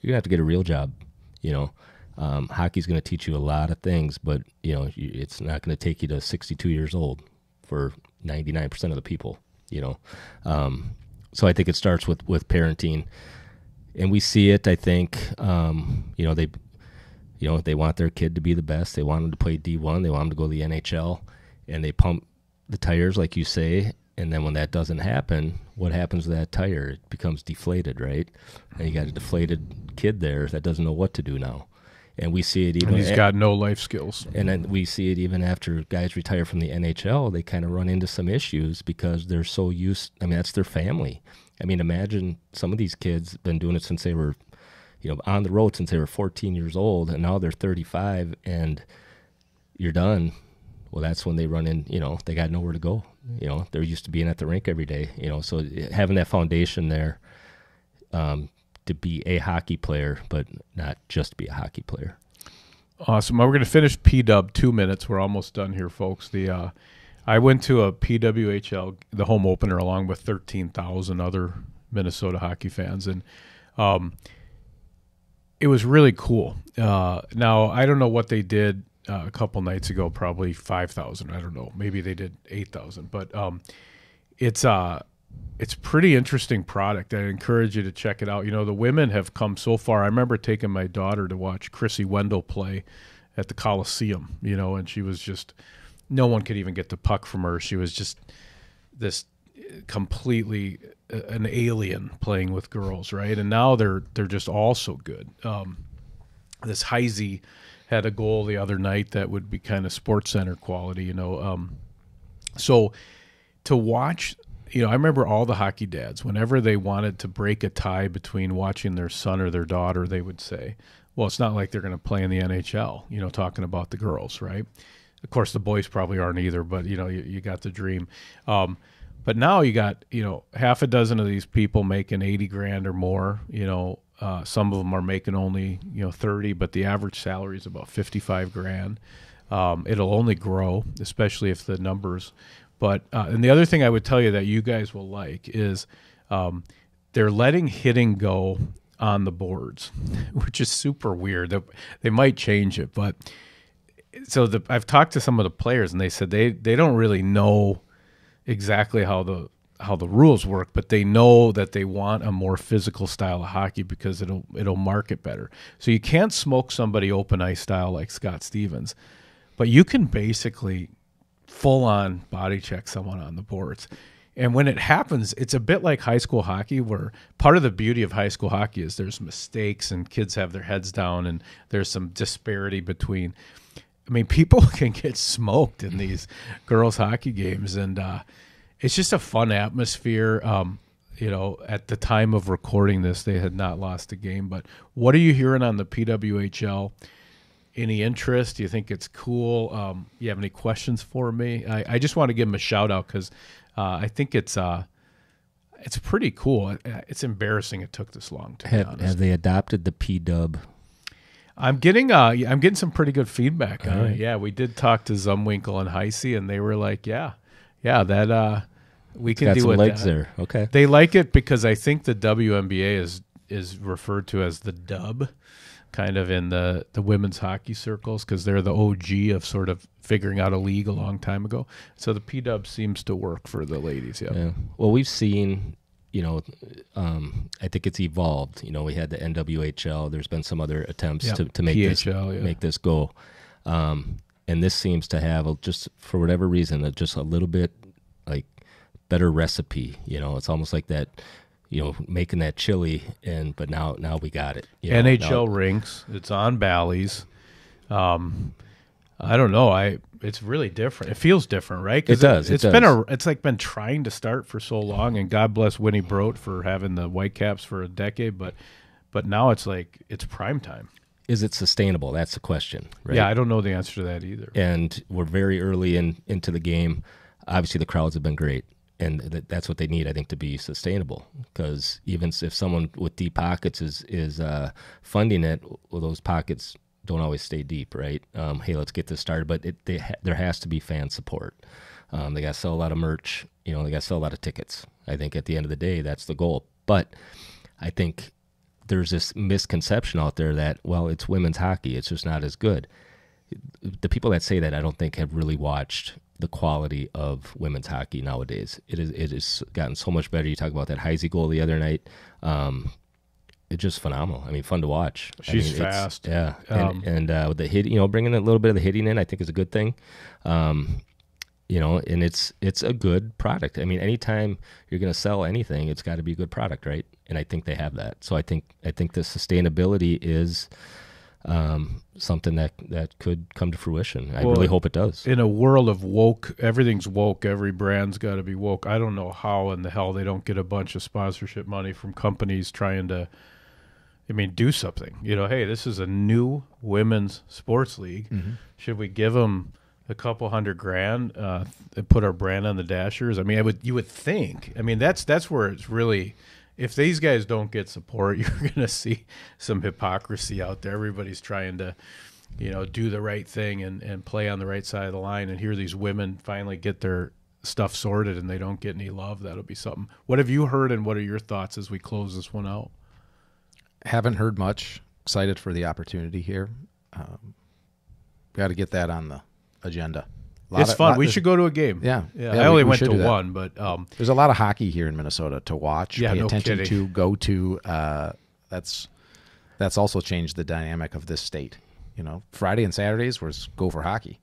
you're to have to get a real job, you know. Um, hockey's going to teach you a lot of things, but, you know, you, it's not going to take you to 62 years old for 99% of the people, you know. Um, so I think it starts with with parenting, and we see it. I think um, you know they, you know they want their kid to be the best. They want them to play D one. They want them to go to the NHL, and they pump the tires like you say. And then when that doesn't happen, what happens to that tire? It becomes deflated, right? And you got a deflated kid there that doesn't know what to do now. And we see it even. and he's at- got no life skills and then we see it even after guys retire from the NHL, they kind of run into some issues because they're so used. I mean, that's their family. I mean, imagine some of these kids been doing it since they were, you know, on the road since they were 14 years old, and now they're 35, and you're done. Well, that's when they run in. You know, they got nowhere to go. You know, they're used to being at the rink every day. You know, so having that foundation there um, to be a hockey player, but not just be a hockey player. Awesome. Well, we're going to finish P Dub two minutes. We're almost done here, folks. The uh, I went to a PWHL, the home opener, along with thirteen thousand other Minnesota hockey fans, and um, it was really cool. Uh, now I don't know what they did uh, a couple nights ago. Probably five thousand. I don't know. Maybe they did eight thousand. But um, it's uh it's pretty interesting product. I encourage you to check it out. You know, the women have come so far. I remember taking my daughter to watch Krissy Wendell play at the Coliseum, you know, and she was just no one could even get the puck from her. She was just this completely an alien playing with girls, right? And now they're they're just all so good. Um, this Heise had a goal the other night that would be kind of sports center quality, you know. Um, so to watch you know i remember all the hockey dads whenever they wanted to break a tie between watching their son or their daughter they would say well it's not like they're going to play in the nhl you know talking about the girls right of course the boys probably aren't either but you know you, you got the dream um, but now you got you know half a dozen of these people making 80 grand or more you know uh, some of them are making only you know 30 but the average salary is about 55 grand um, it'll only grow especially if the numbers but uh, and the other thing I would tell you that you guys will like is um, they're letting hitting go on the boards, which is super weird. They, they might change it, but so the, I've talked to some of the players and they said they they don't really know exactly how the how the rules work, but they know that they want a more physical style of hockey because it'll it'll market better. So you can't smoke somebody open ice style like Scott Stevens, but you can basically full on body check someone on the boards. And when it happens, it's a bit like high school hockey, where part of the beauty of high school hockey is there's mistakes and kids have their heads down and there's some disparity between. I mean, people can get smoked in these girls' hockey games, and uh, it's just a fun atmosphere. Um, you know, at the time of recording this, they had not lost a game. But what are you hearing on the PWHL? Any interest? Do you think it's cool? Um, you have any questions for me? I, I just want to give them a shout out because uh, I think it's uh, it's pretty cool. It's embarrassing it took this long. To have, have they adopted the P Dub? I'm getting uh, I'm getting some pretty good feedback on it. Yeah, we did talk to Zumwinkle and Heise, and they were like, "Yeah, yeah, that uh, we can do with legs that. there. Okay. They like it because I think the WNBA is is referred to as the dub, kind of in the the women's hockey circles because they're the OG of sort of figuring out a league a long time ago. So the P dub seems to work for the ladies. Yeah. Yeah. Well, we've seen, you know, um, I think it's evolved. You know, we had the NWHL. There's been some other attempts Yeah, to, to make this yeah. make this go, um, and this seems to have a, just for whatever reason, a, just a little bit like better recipe. You know, it's almost like that. You know, making that chili, and but now now we got it. you know, now- NHL rinks. It's on Bally's. Um, I don't know. I it's really different. It feels different, right? It does, it It's been a. It's like been trying to start for so long, and God bless Winny Brodt for having the Whitecaps for a decade. But but now it's like it's prime time. is it sustainable? That's the question, right? Yeah, I don't know the answer to that either. and we're very early in into the game. Obviously, the crowds have been great, and th- that's what they need, I think, to be sustainable. Because even if someone with deep pockets is is uh, funding it, well, those pockets don't always stay deep, right? Um, hey, let's get this started, but it, they there has to be fan support. Um, they got to sell a lot of merch. You know, they got to sell a lot of tickets. I think at the end of the day, that's the goal. But I think there's this misconception out there that well, it's women's hockey. It's just not as good the people that say that I don't think have really watched the quality of women's hockey nowadays. It is it has gotten so much better. You talk about that Heise goal the other night. Um, it's just phenomenal. I mean, fun to watch. I She's mean, fast. yeah. Um, and and uh, with the hit, you know, bringing a little bit of the hitting in, I think is a good thing. Um, you know, and it's it's a good product. I mean, anytime you're going to sell anything, it's got to be a good product, right? And I think they have that. So I think I think the sustainability is um, something that that could come to fruition. I Well, really hope it does. in a world of woke, everything's woke. Every brand's got to be woke. I don't know how in the hell they don't get a bunch of sponsorship money from companies trying to, I mean, do something. You know, hey, this is a new women's sports league. Should we give them a couple hundred grand uh, and put our brand on the dashers? I mean, I would. You would think. I mean, that's that's where it's really. If these guys don't get support, you're going to see some hypocrisy out there. Everybody's trying to you know, do the right thing and, and play on the right side of the line. And here these women finally get their stuff sorted and they don't get any love. That'll be something. What have you heard and what are your thoughts as we close this one out? Haven't heard much. Excited for the opportunity here. Um, Got to get that on the agenda. Lot It's of- fun. lot- we should go to a game. Yeah. Yeah. Yeah, I only we went to one, but um, There's a lot of hockey here in Minnesota to watch, Yeah, pay no attention kidding. to, go to. Uh, that's that's also changed the dynamic of this state. You know, Friday and Saturdays was go for hockey.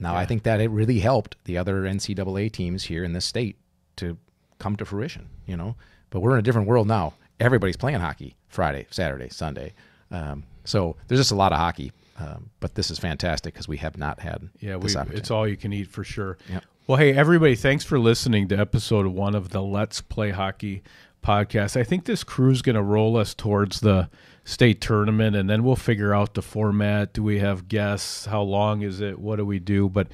Now I think that it really helped the other NCAA teams here in this state to come to fruition. You know, but we're in a different world now. Everybody's playing hockey Friday, Saturday, Sunday. Um, so there's just a lot of hockey. Um, but this is fantastic because we have not had yeah, we, it's all you can eat for sure. Yep. Well, hey, everybody, thanks for listening to episode one of the Let's Play Hockey podcast. I think this crew's going to roll us towards the state tournament, and then we'll figure out the format. Do we have guests? How long is it? What do we do? But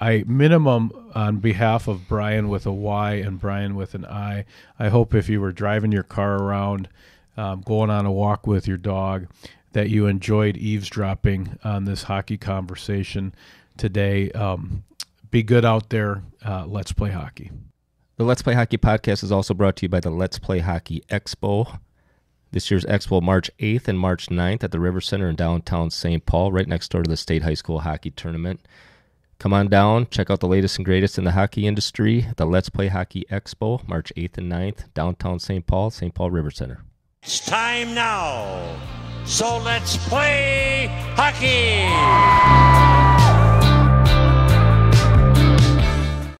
I minimum on behalf of Brian with a Y and Brian with an I. I hope if you were driving your car around, um, going on a walk with your dog, that you enjoyed eavesdropping on this hockey conversation today. Um, be good out there. Uh, let's play hockey. The Let's Play Hockey podcast is also brought to you by the Let's Play Hockey Expo. This year's expo, March 8th and March 9th at the River Center in downtown St. Paul, right next door to the State High School Hockey Tournament. Come on down, check out the latest and greatest in the hockey industry. The Let's Play Hockey Expo, March 8th and 9th, downtown St. Paul, St. Paul River Center. It's time now. So let's play hockey.